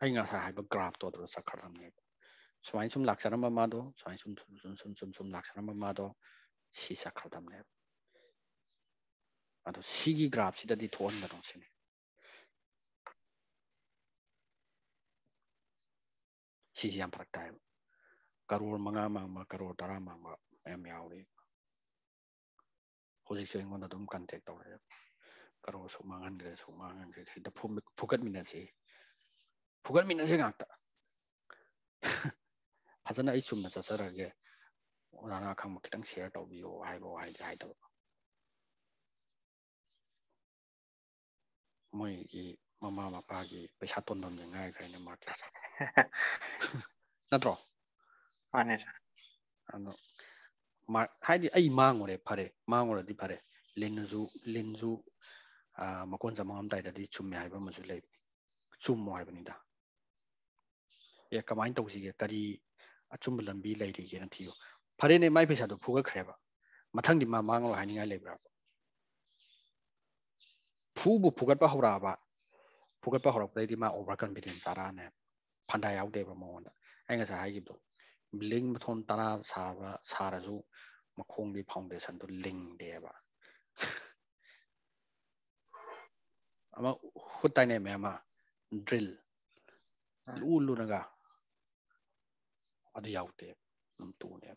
ꯑꯩ ꯉꯁꯥꯏ ꯍꯥꯏꯕ ꯒ꯭ꯔꯥꯐꯇꯣ ꯑꯗꯨꯗ ꯆꯠꯈ꯭ꯔꯗꯕꯅꯦꯕ ꯁꯨꯃꯥꯏꯅ ꯁꯨꯝ ꯂꯥꯛꯆꯔꯝꯕ ꯃꯥꯗꯣ ꯁꯨꯃꯥꯏꯅ ꯁꯨꯝ ꯁꯨꯝ ꯁꯨꯝ ꯁꯨꯝ ꯁꯨꯝ ꯁꯨꯝ ꯂꯥꯛꯆꯔꯝꯕ ꯃꯥꯗꯣ ꯁꯤ ꯆꯠꯈ꯭ꯔꯗꯕꯅꯦꯕ ꯑꯗꯣ ꯁꯤꯒꯤ ꯒ꯭ꯔꯥꯐꯁꯤꯗꯗꯤ ꯊꯣꯛꯍꯟꯒꯅꯣ ꯁꯤꯅꯤ? ꯁꯤꯁꯤ ꯌꯥꯝ ꯐꯔꯛ ꯇꯥꯏꯌꯦꯕ ꯀꯔꯣꯔ ꯃꯉꯥ ꯃꯥꯡꯕ ꯀꯔꯣꯔ ꯇꯔꯥ ꯃꯥꯡꯕ ꯃꯌꯥꯝ ꯌꯥꯎꯔꯤ ꯍꯧꯖꯤꯛꯁꯨ ꯑꯩꯉꯣꯟꯗ ꯑꯗꯨꯝ contact karo sumangan sumangan da pugat mina si pugat mina si ngakta hazana i chumna sa sara ge onana khang mak tang share to bio hai bo hai hai to moi gi mama mapa gi paisa ton nam jeng ngai kai ne market natro ane sa ano. Ma hai di ai mangore pare mangore di pare. Lenzu lenzu ꯃꯀꯣꯟ ꯆꯃꯝꯗꯥꯏꯗꯗꯤ ꯆꯨꯝꯃꯦ ꯍꯥꯏꯕ ꯑꯃꯁꯨ ꯂꯩ ꯆꯨꯝꯃꯣ ꯍꯥꯏꯕꯅꯤꯗ ꯑꯦ ꯀꯃꯥꯏꯅ ꯇꯧꯁꯤꯒꯦ ꯀꯔꯤ ꯑꯆꯨꯝꯕ ꯂꯝꯕꯤ ꯂꯩꯔꯤꯒꯦꯅ ꯊꯤꯌꯨ ꯐꯔꯦꯅꯦ ꯃꯥꯏ ꯄꯩꯁꯥꯗꯣ ꯐꯨꯒꯠꯈ꯭ꯔꯦꯕ ꯃꯊꯪꯗꯤ ꯃꯥ ꯃꯥꯡꯉꯣ ꯍꯥꯏꯅꯤꯡꯉꯥꯏ ꯂꯩꯕ꯭ꯔꯥꯕ ꯐꯨꯕꯨ ꯐꯨꯒꯠꯄ ꯍꯧꯔꯛꯑꯕ ꯐꯨꯒꯠꯄ ꯍꯧꯔꯛꯄꯗꯩꯗꯤ ꯃꯥ ꯑꯣꯚꯔ ꯀꯟꯐꯤꯗꯦꯟꯁ ꯆꯥꯔꯛꯑꯅꯦ ꯐꯟꯗꯥ ꯌꯥꯎꯗꯦꯕ ꯃꯉꯣꯟꯗ ꯑꯩ ꯉꯁꯥꯏ ꯍꯥꯏꯈꯤꯕꯗꯣ ꯕꯤꯜꯗꯤꯡ ꯃꯊꯣꯟ ꯇꯔꯥ ꯁꯥꯕ ꯁꯥꯔꯁꯨ ꯃꯈꯣꯡꯒꯤ ꯐꯥꯎꯟꯗꯦꯁꯟꯗꯨ ꯂꯤꯡꯗꯦꯕ ama hutai ne me ama drill lu lu naga adu yaute nam tu ne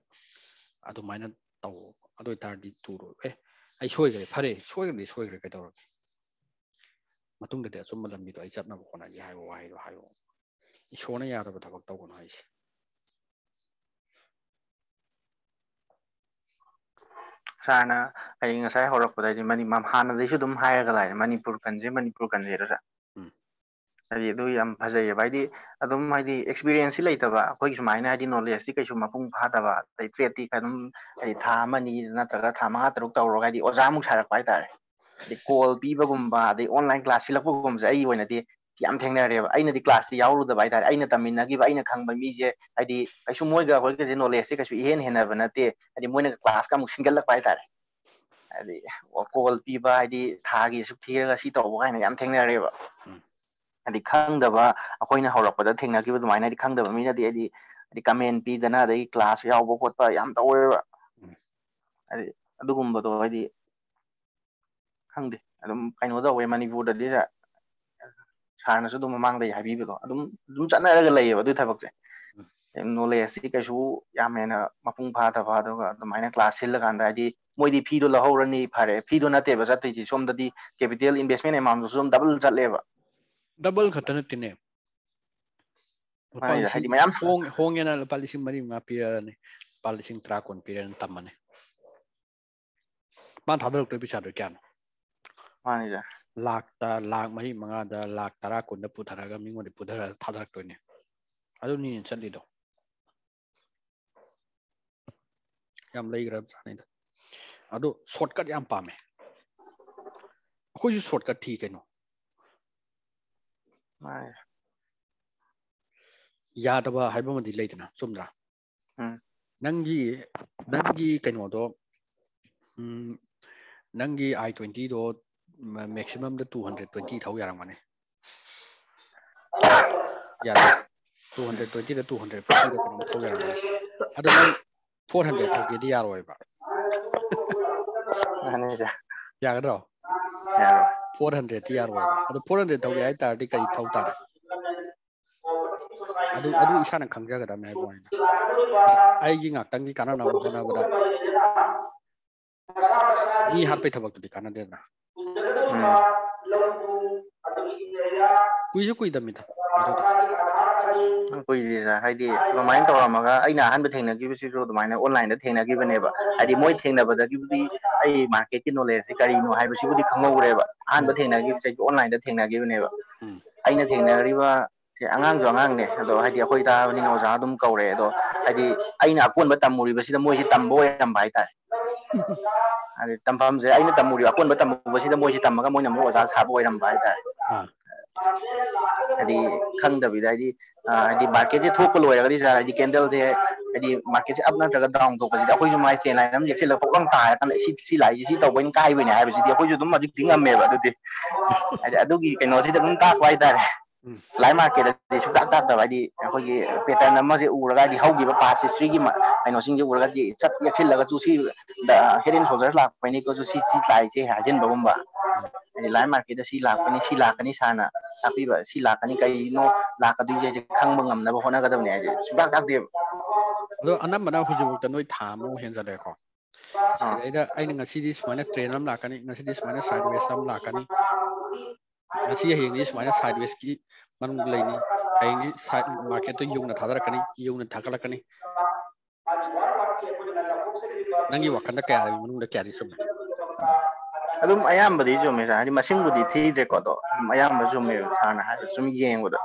adu maina tau adu tar di tu ro eh ai shoi gre phare shoi gre shoi gre ka tau ro matung de de so malam mi to ai chap na ko na ya hai wa hai ro hai ro i shona ya ro ta bak tau ko na hai shi ꯁꯥꯔꯅ ꯑꯩ ꯉꯁꯥꯏ ꯍꯧꯔꯛꯄꯗꯗꯤ ꯍꯥꯟꯅꯗꯩꯁꯨ ꯑꯗꯨꯝ ꯍꯥꯏꯔꯒ ꯂꯥꯛꯑꯦ ꯃꯅꯤꯄꯨꯔ ꯀꯟꯁꯦ ꯃꯅꯤꯄꯨꯔ ꯀꯟꯁꯦꯗꯣ ꯁꯥꯔ ꯎꯝ ꯍꯥꯏꯗꯤ ꯑꯗꯨ ꯌꯥꯝ ꯐꯖꯩꯑꯕ ꯍꯥꯏꯗꯤ ꯑꯗꯨꯝ ꯍꯥꯏꯗꯤ ꯑꯦꯛꯁꯄꯤꯔꯤꯌꯦꯟꯁꯁꯤ ꯂꯩꯇꯕ ꯑꯩꯈꯣꯏꯒꯤ ꯁꯨꯃꯥꯏꯅ ꯍꯥꯏꯗꯤ ꯅꯣꯂꯦꯖꯇꯤ ꯀꯩꯁꯨ ꯃꯄꯨꯡ ꯐꯥꯗꯕ ꯑꯗꯩ ꯇ꯭ꯔꯦꯠꯇꯤ ꯑꯗꯨꯝ ꯍꯥꯏꯗꯤ ꯊꯥ ꯑꯃꯅꯤ ꯅꯠꯇ꯭ꯔꯒ ꯊꯥ ꯃꯉꯥ ꯇꯔꯨꯛ ꯇꯧꯔꯒ ꯍꯥꯏꯗꯤ ꯑꯣꯖꯥꯃꯨꯛ ꯁꯥꯔꯛꯄ ꯍꯥꯏꯇꯥꯔꯦ ꯑꯗꯩ ꯀꯣꯜ ꯄꯤꯕꯒꯨꯝꯕ ꯑꯗꯩ ꯑꯣꯟꯂꯥꯏꯟ ꯀ꯭ꯂꯥꯁ ꯁꯤꯜꯂꯛꯄꯒꯨꯝꯕꯁꯦ ꯑꯩꯒꯤ ꯑꯣꯏꯅꯗꯤ ꯌꯥꯝ ꯊꯦꯡꯅꯔꯦꯕ ꯑꯩꯅꯗꯤ ꯀ꯭ꯂꯥꯁꯇꯤ ꯌꯥꯎꯔꯨꯗꯕ ꯍꯥꯏꯇꯥꯔꯦ ꯑꯩꯅ ꯇꯝꯃꯤꯟꯅꯈꯤꯕ ꯑꯩꯅ ꯈꯪꯕ ꯃꯤꯁꯦ ꯍꯥꯏꯗꯤ ꯀꯩꯁꯨ ꯃꯣꯏꯒ ꯑꯩꯈꯣꯏꯒꯁꯦ ꯅꯣꯂꯦꯖꯁꯦ ꯀꯩꯁꯨ ꯏꯍꯦꯟ ꯍꯦꯟꯅꯕ ꯅꯠꯇꯦ ꯍꯥꯏꯗꯤ ꯃꯣꯏꯅ ꯀ꯭ꯂꯥꯁꯀ ꯑꯃꯨꯛ ꯁꯤꯟꯒꯠꯂꯛꯄ ꯍꯥꯏꯇꯥꯔꯦ ꯍꯥꯏꯗꯤ ꯀꯣꯜ ꯄꯤꯕ ꯍꯥꯏꯗꯤ ꯊꯥꯒꯤ ꯑꯁꯨꯛ ꯊꯤꯔꯒ ꯁꯤ ꯇꯧꯕ ꯀꯥꯏꯅ ꯌꯥꯝ ꯊꯦꯡꯅꯔꯦꯕ ꯍꯥꯏꯗꯤ ꯈꯪꯗꯕ ꯑꯩꯈꯣꯏꯅ ꯍꯧꯔꯛꯄꯗ ꯊꯦꯡꯅꯈꯤꯕ ꯑꯗꯨꯃꯥꯏꯅ ꯍꯥꯏꯗꯤ ꯈꯪꯗꯕ ꯃꯤꯅꯗꯤ ꯍꯥꯏꯗꯤ ꯍꯥꯏꯗꯤ ꯀꯃꯦꯟ ꯄꯤꯗꯅ ꯑꯗꯒꯤ ꯀ꯭ꯂꯥꯁ ꯌꯥꯎꯕ ꯈꯣꯠꯄ ꯌꯥꯝ ꯇꯧꯋꯦꯕ ꯍꯥꯏꯗꯤ ꯑꯗꯨꯒꯨꯝꯕꯗꯣ ꯍꯥꯏꯗꯤ ꯈꯪꯗꯦ ꯑꯗꯨꯝ ꯀꯩꯅꯣ ꯇꯧꯋꯦ ꯃꯅꯤꯄꯨꯔꯗꯗꯤ ꯁꯥꯔꯅꯁꯨ ꯑꯗꯨꯝ ꯃꯃꯥꯡꯗꯩ ꯍꯥꯏꯕꯤꯕꯗꯣ ꯑꯗꯨꯝ ꯑꯗꯨꯝ ꯆꯠꯅꯔꯒ ꯂꯩꯌꯦꯕ ꯑꯗꯨꯒꯤ ꯊꯕꯛꯁꯦ ꯅꯣꯂꯦꯖꯁꯤ ꯀꯩꯁꯨ ꯌꯥꯝ ꯍꯦꯟꯅ ꯃꯄꯨꯡ ꯐꯥꯗꯕ ꯑꯗꯨꯒ ꯑꯗꯨꯃꯥꯏꯅ ꯀ꯭ꯂꯥꯁ ꯁꯤꯜꯂꯀꯥꯟꯗ ꯍꯥꯏꯗꯤ ꯃꯣꯏꯗꯤ ꯐꯤꯗꯣ ꯂꯧꯍꯧꯔꯅꯤ ꯐꯔꯦ ꯐꯤꯗꯣ ꯅꯠꯇꯦꯕ ꯆꯠꯇꯣꯏꯁꯤ ꯁꯣꯝꯗꯗꯤ ꯀꯦꯄꯤꯇꯦꯜ ꯏꯟꯚꯦꯁꯃꯦꯟ ꯑꯦꯃꯥꯎꯟꯗꯨꯁꯨ ꯑꯗꯨꯝ ꯗꯕꯜ ꯆꯠꯂꯦꯕ ꯗꯕꯜ ꯈꯛꯇ ꯅꯠꯇꯦꯅꯦ ꯂꯨꯄꯥ ꯂꯤꯁꯤꯡ ꯍꯥꯏꯗꯤ ꯃꯌꯥꯝ ꯍꯣꯡꯉꯦꯅ ꯂꯨꯄꯥ ꯂꯤꯁꯤꯡ ꯃꯔꯤ ꯃꯉꯥ ꯄꯤꯔꯛꯅꯤ ꯂꯨꯄꯥ ꯂꯤꯁꯤꯡ ꯇꯔꯥ ꯀꯨꯟ ꯄꯤꯔꯒꯅ ꯇꯝꯃꯅꯤ ꯃꯥ ꯊꯥꯗꯔꯛꯇꯣꯏ ꯄꯩꯁꯥꯗꯨ ꯀꯌꯥꯅꯣ ꯃꯥꯅꯤ ꯁꯥꯔ ꯂꯥꯛꯇ ꯂꯥꯛ ꯃꯔꯤ ꯃꯉꯥꯗ ꯂꯥꯛ ꯇꯔꯥ ꯀꯨꯟꯗ ꯄꯨꯊꯔꯒ ꯃꯤꯉꯣꯟꯗ ꯄꯨꯊꯔꯒ ꯊꯥꯗꯔꯛꯇꯣꯏꯅꯦ ꯑꯗꯨꯅꯤꯅꯦ ꯆꯠꯂꯤꯗꯣ ꯌꯥꯝ ꯂꯩꯈ꯭ꯔꯕꯖꯥꯠꯅꯤꯗ ꯑꯗꯣ ꯁꯣꯔꯠꯀꯠ ꯌꯥꯝ ꯄꯥꯝꯃꯦ ꯑꯩꯈꯣꯏꯁꯨ ꯁꯣꯔꯠꯀꯠ ꯊꯤ ꯀꯩꯅꯣ ꯃꯥꯅꯦ ꯌꯥꯗꯕ ꯍꯥꯏꯕ ꯑꯃꯗꯤ ꯂꯩꯗꯅ ꯆꯨꯝꯗ꯭ꯔꯥ ꯎꯝ ꯅꯪꯒꯤ ꯅꯪꯒꯤ ꯀꯩꯅꯣꯗꯣ ꯅꯪꯒꯤ ꯑꯥꯏ ꯇ꯭ꯋꯦꯟꯇꯤꯗꯣ ꯃꯦꯛꯁꯤꯃꯝꯗ ꯇꯨ ꯍꯟꯗ꯭ꯔꯦꯠ ꯇ꯭ꯋꯦꯟꯇꯤ ꯊꯧ ꯌꯥꯔꯝꯒꯅꯤ ꯌꯥꯗ꯭ꯔꯥ ꯇꯨ ꯍꯟꯗ꯭ꯔꯦꯠ ꯇ꯭ꯋꯦꯟꯇꯤꯗ ꯇꯨ ꯍꯟꯗ꯭ꯔꯦꯠ ꯐꯣꯔꯇꯤꯗ ꯀꯩꯅꯣꯝ ꯊꯧ ꯌꯥꯔꯝꯒꯅꯤ ꯑꯗꯣ ꯅꯪ ꯐꯣꯔ ꯍꯟꯗ꯭ꯔꯦꯗ ꯊꯧꯒꯦꯗꯤ ꯌꯥꯔꯣꯏꯕ ꯃꯥꯅꯦ ꯁꯥꯔ ꯌꯥꯒꯗ꯭ꯔꯣ ꯌꯥꯔꯣꯏ ꯐꯣꯔ ꯍꯟꯗ꯭ꯔꯦꯗꯇꯤ ꯌꯥꯔꯣꯏꯕ ꯑꯗꯣ ꯐꯣꯔ ꯍꯟꯗ꯭ꯔꯦꯗ ꯊꯧꯒꯦ ꯍꯥꯏꯇꯥꯥꯔꯗꯤ ꯀꯔꯤ ꯊꯧ ꯇꯥꯔꯦ ꯑꯗꯨ ꯑꯗꯨ ꯏꯁꯥꯅ ꯈꯪꯖꯒꯗꯕꯅꯦ ꯍꯥꯏꯕ ꯋꯥꯅꯤꯗ ꯑꯗ ꯑꯩꯒꯤ ꯉꯥꯛꯇꯪꯒꯤ ꯀꯥꯟꯅꯅꯕ ꯍꯣꯠꯅꯕꯗ ꯃꯤ ꯍꯥꯠꯄꯩ ꯊꯕꯛꯇꯨꯗꯤ ꯀꯥꯟꯅꯗꯦꯗꯅ ꯀꯨꯏꯁꯨ ꯀꯨꯏꯗꯕꯃꯤꯗ ꯑꯗꯨꯗꯣ ꯀꯨꯏꯗꯦ ꯁꯥꯔ ꯍꯥꯏꯗꯤ ꯑꯗꯨꯃꯥꯏꯅ ꯇꯧꯔꯝꯃꯒ ꯑꯩꯅ ꯑꯍꯥꯟꯕ ꯊꯦꯡꯅꯈꯤꯕꯁꯤꯁꯨ ꯑꯗꯨꯃꯥꯏꯅ ꯑꯣꯟꯂꯥꯏꯟꯗ ꯊꯦꯡꯅꯈꯤꯕꯅꯦꯕ ꯍꯥꯏꯗꯤ ꯃꯣꯏ ꯊꯦꯡꯅꯕꯗꯒꯤꯕꯨꯗꯤ ꯑꯩ ꯃꯥꯔꯀꯦꯠꯀꯤ ꯅꯣꯂꯦꯖꯁꯦ ꯀꯔꯤꯅꯣ ꯍꯥꯏꯕꯁꯤꯕꯨꯗꯤ ꯈꯪꯍꯧꯔꯦꯕ ꯑꯍꯥꯟꯕ ꯎꯝ ꯊꯦꯡꯅꯈꯤꯕꯁꯦ ꯑꯩꯁꯨ ꯑꯣꯟꯂꯥꯏꯟꯗ ꯊꯦꯡꯅꯈꯤꯕꯅꯦꯕ ꯎꯝ ꯑꯩꯅ ꯊꯦꯡꯅꯔꯤꯕ ꯁꯦ ꯑꯉꯥꯡꯁꯨ ꯑꯉꯥꯡꯅꯦ ꯑꯗꯣ ꯍꯥꯏꯗꯤ ꯑꯩꯈꯣꯏ ꯇꯥꯕꯅꯤꯅ ꯑꯣꯖꯥ ꯑꯗꯨꯝ ꯀꯧꯔꯦ ꯑꯗꯣ ꯍꯥꯏꯗꯤ ꯑꯩꯅ ꯑꯀꯣꯟꯕ ꯇꯝꯃꯨꯔꯤꯕꯁꯤꯗ ꯃꯣꯏꯁꯤ ꯇꯝꯕ ꯑꯣꯏꯔꯝꯕ ꯍꯥꯏꯇꯥꯔꯦ ꯍꯥꯏꯗꯤ ꯇꯝꯐꯝꯁꯦ ꯑꯩꯅ ꯇꯝꯃꯨꯔꯤꯕ ꯑꯀꯣꯟꯕ ꯇꯝꯃꯨꯕꯁꯤꯗ ꯃꯣꯏꯁꯤ ꯇꯝꯃꯒ ꯃꯣꯏꯅ ꯑꯃꯨꯛ ꯑꯣꯖꯥ ꯁꯥꯕ ꯑꯣꯏꯔꯝꯕ ꯍꯥꯏꯇꯥꯔꯦ ꯑꯥ ꯍꯥꯏꯗꯤ ꯈꯪꯗꯕꯤꯗ ꯍꯥꯏꯗꯤ ꯍꯥꯏꯗꯤ ꯃꯥꯔꯀꯦꯠꯁꯦ ꯊꯣꯛꯄ ꯂꯣꯏꯔꯒꯗꯤ ꯁꯥꯔ ꯍꯥꯏꯗꯤ ꯀꯦꯟꯗꯜꯁꯦ ꯍꯥꯏꯗꯤ ꯃꯥꯔꯀꯦꯠꯁꯦ ꯑꯞ ꯅꯠꯇ꯭ꯔꯒ ꯗꯥꯎꯟ ꯊꯣꯛꯄꯁꯤꯗꯤ ꯑꯩꯈꯣꯏꯁꯨ ꯃꯥꯏ ꯇ꯭ꯔꯦꯟ ꯂꯥꯏꯟ ꯑꯃ ꯌꯦꯛꯁꯤꯜꯂꯒ ꯄꯣꯛ ꯂꯥꯎ ꯇꯥꯔꯀꯥꯟꯗ ꯁꯤ ꯁꯤ ꯂꯥꯛꯏꯁꯦ ꯁꯤ ꯇꯧꯕꯩꯅꯤ ꯀꯥꯏꯕꯅꯦ ꯍꯥꯏꯕꯁꯤꯗꯤ ꯑꯩꯈꯣꯏꯁꯨ ꯑꯗꯨꯝ ꯍꯧꯖꯤꯛꯇꯤ ꯉꯝꯃꯦꯕ ꯑꯗꯨꯗꯤ ꯍꯥꯏꯗꯤ ꯑꯗꯨꯒꯤ ꯀꯩꯅꯣꯁꯤꯗ ꯑꯗꯨꯝ ꯇꯥꯛꯄ ꯍꯥꯏꯇꯥꯔꯦ ꯎꯝ ꯂꯥꯏꯐ ꯃꯥꯔꯀꯦꯠꯇꯗꯤ ꯁꯨꯡꯇꯥꯛ ꯇꯥꯛꯇꯕ ꯍꯥꯏꯗꯤ ꯑꯩꯈꯣꯏꯒꯤ ꯄꯦꯇꯔꯟ ꯑꯃꯁꯦ ꯎꯔꯒ ꯍꯥꯏꯗꯤ ꯍꯧꯈꯤꯕ ꯄꯥꯁ ꯍꯤꯁꯇ꯭ꯔꯤꯒꯤ ꯀꯩꯅꯣꯁꯤꯡꯁꯦ ꯎꯔꯒꯗꯤ ꯆꯠ ꯌꯦꯛꯁꯤꯜꯂꯒꯁꯨ ꯁꯤ ꯍꯦꯗ ꯑꯦꯟ ꯁꯣꯜꯖꯔ ꯂꯥꯛꯄꯩꯅꯤꯀꯣꯁꯨ ꯁꯤ ꯁꯤ ꯂꯥꯛꯏꯁꯦ ꯍꯥꯏꯖꯤꯟꯕꯒꯨꯝꯕ ꯎꯝ ꯍꯥꯏꯗꯤ ꯂꯥꯏꯐ ꯃꯥꯔꯀꯦꯠꯇ ꯁꯤ ꯂꯥꯛꯀꯅꯤ ꯁꯤ ꯂꯥꯛꯀꯅꯤ ꯁꯥꯔꯅ ꯇꯥꯛꯄꯤꯕ ꯁꯤ ꯂꯥꯛꯀꯅꯤ ꯀꯔꯤꯅꯣ ꯂꯥꯛꯀꯗꯣꯏꯁꯦ ꯑꯩꯁꯦ ꯈꯪꯕ ꯉꯝꯅꯕ ꯍꯣꯠꯅꯒꯗꯕꯅꯦ ꯍꯥꯏꯁꯦ ꯁꯨꯡꯇꯥꯛ ꯇꯥꯛꯇꯦꯕ ꯑꯗꯣ ꯑꯅꯝꯕꯅ ꯍꯧꯖꯤꯛꯐꯥꯎꯗ ꯅꯣꯏ ꯊꯥ ꯑꯃꯃꯨꯛ ꯍꯦꯟꯖꯜꯂꯛꯑꯦꯀꯣ ꯑꯥ ꯁꯤꯗꯩꯗ ꯑꯩꯅ ꯉꯁꯤꯗꯤ ꯁꯨꯃꯥꯏꯅ ꯇ꯭ꯔꯦꯟ ꯑꯃ ꯂꯥꯛꯀꯅꯤ ꯉꯁꯤꯗꯤ ꯁꯨꯃꯥꯏꯅ ꯁꯥꯏꯠ ꯋꯦꯁ ꯑꯃ ꯂꯥꯛꯀꯅꯤ ꯉꯁꯤ ꯍꯌꯦꯡꯗꯤ ꯁꯨꯃꯥꯏꯅ ꯁꯥꯏꯠ ꯋꯦꯁꯀꯤ ꯃꯅꯨꯡꯗ ꯂꯩꯅꯤ ꯍꯌꯦꯡꯗꯤ ꯁꯥꯏꯠ ꯃꯥꯔꯀꯦꯠꯇ ꯌꯧꯅ ꯊꯥꯗꯔꯛꯀꯅꯤ ꯌꯧꯅ ꯊꯥꯒꯠꯂꯛꯀꯅꯤ ꯅꯪꯒꯤ ꯋꯥꯈꯜꯗ ꯀꯌꯥꯒꯤ ꯃꯅꯨꯡꯗ ꯀꯌꯥꯗꯤ ꯆꯨꯝꯃꯦ ꯑꯗꯨꯝ ꯑꯌꯥꯝꯕꯗꯤ ꯆꯨꯝꯃꯦ ꯁꯥꯔ ꯍꯥꯏꯗꯤ ꯃꯁꯤꯡꯕꯨꯗꯤ ꯊꯤꯗ꯭ꯔꯦꯀꯣ ꯑꯗꯣ ꯑꯗꯨꯝ ꯑꯌꯥꯝꯕ ꯆꯨꯝꯃꯦꯕ ꯁꯥꯔꯅ ꯍꯥꯏꯕ ꯁꯨꯝ ꯌꯦꯡꯕꯗ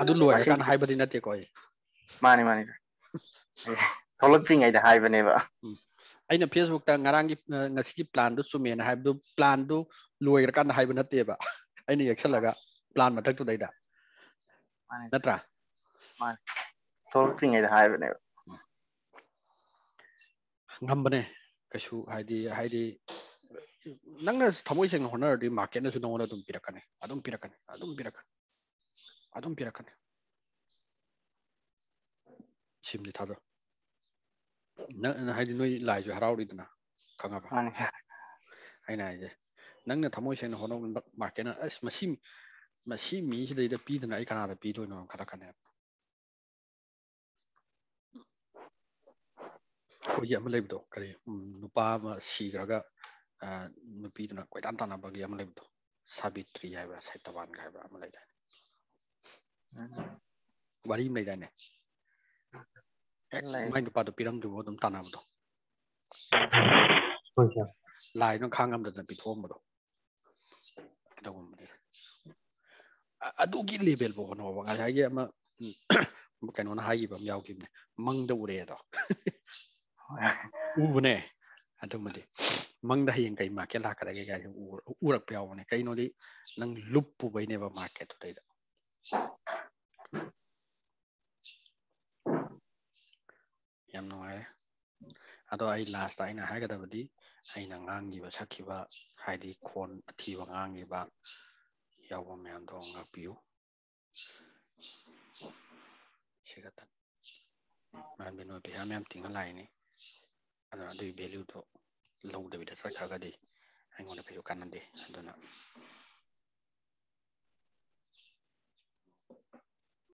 ꯑꯗꯨ ꯂꯣꯏꯔꯀꯥꯟꯗ ꯍꯥꯏꯕꯗꯤ ꯅꯠꯇꯦꯀꯣ ꯑꯩ ꯃꯥꯅꯤ ꯃꯥꯅꯤ ꯊꯣꯛꯂꯛꯇ꯭ꯔꯤꯉꯩꯗ ꯍꯥꯏꯕꯅꯦꯕ ꯎꯝ ꯑꯩꯅ ꯐꯦꯁꯕꯨꯛꯇ ꯉꯔꯥꯡꯒꯤ ꯉꯁꯤꯒꯤ ꯄ꯭ꯂꯥꯟꯗꯨ ꯆꯨꯝꯃꯦꯅ ꯍꯥꯏꯕꯗꯨ ꯄ꯭ꯂꯥꯟꯗꯨ ꯂꯣꯏꯈ꯭ꯔꯀꯥꯟꯗ ꯍꯥꯏꯕ ꯅꯠꯇꯦꯕ ꯑꯩꯅ ꯌꯦꯛꯁꯜꯂꯒ ꯄ꯭ꯂꯥꯟ ꯃꯊꯛꯇꯨꯗꯩꯗ ꯃꯥꯅꯤ ꯅꯠꯇ꯭ꯔꯥ ꯃꯥꯅꯤ ꯊꯣꯛꯂꯛꯇ꯭ꯔꯤꯉꯩꯗ ꯍꯥꯏꯕꯅꯦꯕ ꯉꯝꯕꯅꯦ ꯀꯩꯁꯨ ꯍꯥꯏꯗꯤ ꯍꯥꯏꯗꯤ ꯅꯪꯅ ꯊꯃꯣꯏ ꯁꯦꯡꯅ ꯍꯣꯠꯅꯔꯗꯤ ꯃꯥꯔꯀꯦꯠꯅꯁꯨ ꯅꯪꯉꯣꯟꯗ ꯑꯗꯨꯝ ꯄꯤꯔꯛꯀꯅꯤ ꯑꯗꯨꯝ ꯄꯤꯔꯛꯀꯅꯤ ꯑꯗꯨꯝ ꯄꯤꯔꯛꯀꯅꯤ ꯑꯗꯨꯝ ꯄꯤꯔꯛꯀꯅꯤ ꯁꯤꯃꯗꯤ ꯊꯥꯖꯧ ꯅꯪ ꯍꯥꯏꯗꯤ ꯅꯣꯏ ꯂꯥꯏꯁꯨ ꯍꯔꯥꯎꯔꯤꯗꯅ ꯈꯪꯉꯕ ꯃꯥꯅꯤ ꯑꯩꯅ ꯍꯥꯏꯁꯦ ꯅꯪꯅ ꯊꯝꯃꯣꯏ ꯁꯦꯡꯅ ꯍꯣꯠꯅꯕ ꯃꯥꯔꯀꯦꯠꯅ ꯑꯁ ꯃꯁꯤ ꯃꯁꯤ ꯃꯤꯁꯤꯗꯩꯗ ꯄꯤꯗꯅ ꯑꯩ ꯀꯅꯥꯗ ꯄꯤꯗꯣꯏꯅꯣ ꯈꯜꯂꯛꯀꯅꯦꯕ ꯑꯩꯈꯣꯏꯒꯤ ꯑꯃ ꯂꯩꯕꯗꯣ ꯀꯔꯤ ꯅꯨꯄꯥ ꯑꯃ ꯁꯤꯈ꯭ꯔꯒ ꯅꯨꯄꯤꯗꯨꯅ ꯀꯣꯏꯇꯥꯟ ꯇꯥꯟꯅꯕꯒꯤ ꯑꯃ ꯂꯩꯕꯗꯣ ꯁꯥꯕꯤꯇ꯭ꯔꯤ ꯍꯥꯏꯕ꯭ꯔꯥ ꯁꯩꯇꯕꯥꯟꯒ ꯍꯥꯏꯕ꯭ꯔꯥ ꯑꯃ ꯂꯩꯗꯥꯏꯅꯦ ꯋꯥꯔꯤ ꯑꯃ ꯂꯩꯗꯥꯏꯅꯦ mai nupa tu piram tu bodum tana bodo lai no khangam da pi thom bodo da gum ni adu gi level bo no wa ga ya ma cái nó hay gì bấm giao kim này. Măng đâu đấy đó. U này anh tôi mình đi. Măng đây cái mà cái là cái này cái u u đặc biệt này. Cái nó đi năng lúc bu bay này vào market đấy đó. ꯌꯥꯝ ꯅꯨꯡꯉꯥꯏꯔꯦ ꯑꯗꯣ ꯑꯩ ꯂꯥꯁꯇ ꯑꯩꯅ ꯍꯥꯏꯒꯗꯕꯗꯤ ꯑꯩꯅ ꯉꯥꯡꯈꯤꯕ ꯁꯛꯈꯤꯕ ꯍꯥꯏꯗꯤ ꯈꯣꯟ ꯑꯊꯤꯕ ꯉꯥꯡꯈꯤꯕ ꯌꯥꯎꯕ ꯃꯌꯥꯝꯗꯣ ꯉꯥꯛꯄꯤꯌꯨ ꯁꯤꯈꯛꯇꯅꯤ ꯃꯔꯝꯗꯤ ꯅꯣꯏ ꯄꯩꯁꯥ ꯃꯌꯥꯝ ꯇꯤꯡꯉ ꯂꯥꯛꯏꯅꯤ ꯑꯗꯨꯅ ꯑꯗꯨꯒꯤ ꯚꯦꯂꯨꯗꯣ ꯂꯧꯗꯕꯤꯗ ꯆꯠꯈ꯭ꯔꯒꯗꯤ ꯑꯩꯉꯣꯟꯗ ꯀꯩꯁꯨ ꯀꯥꯟꯅꯗꯦ ꯑꯗꯨꯅ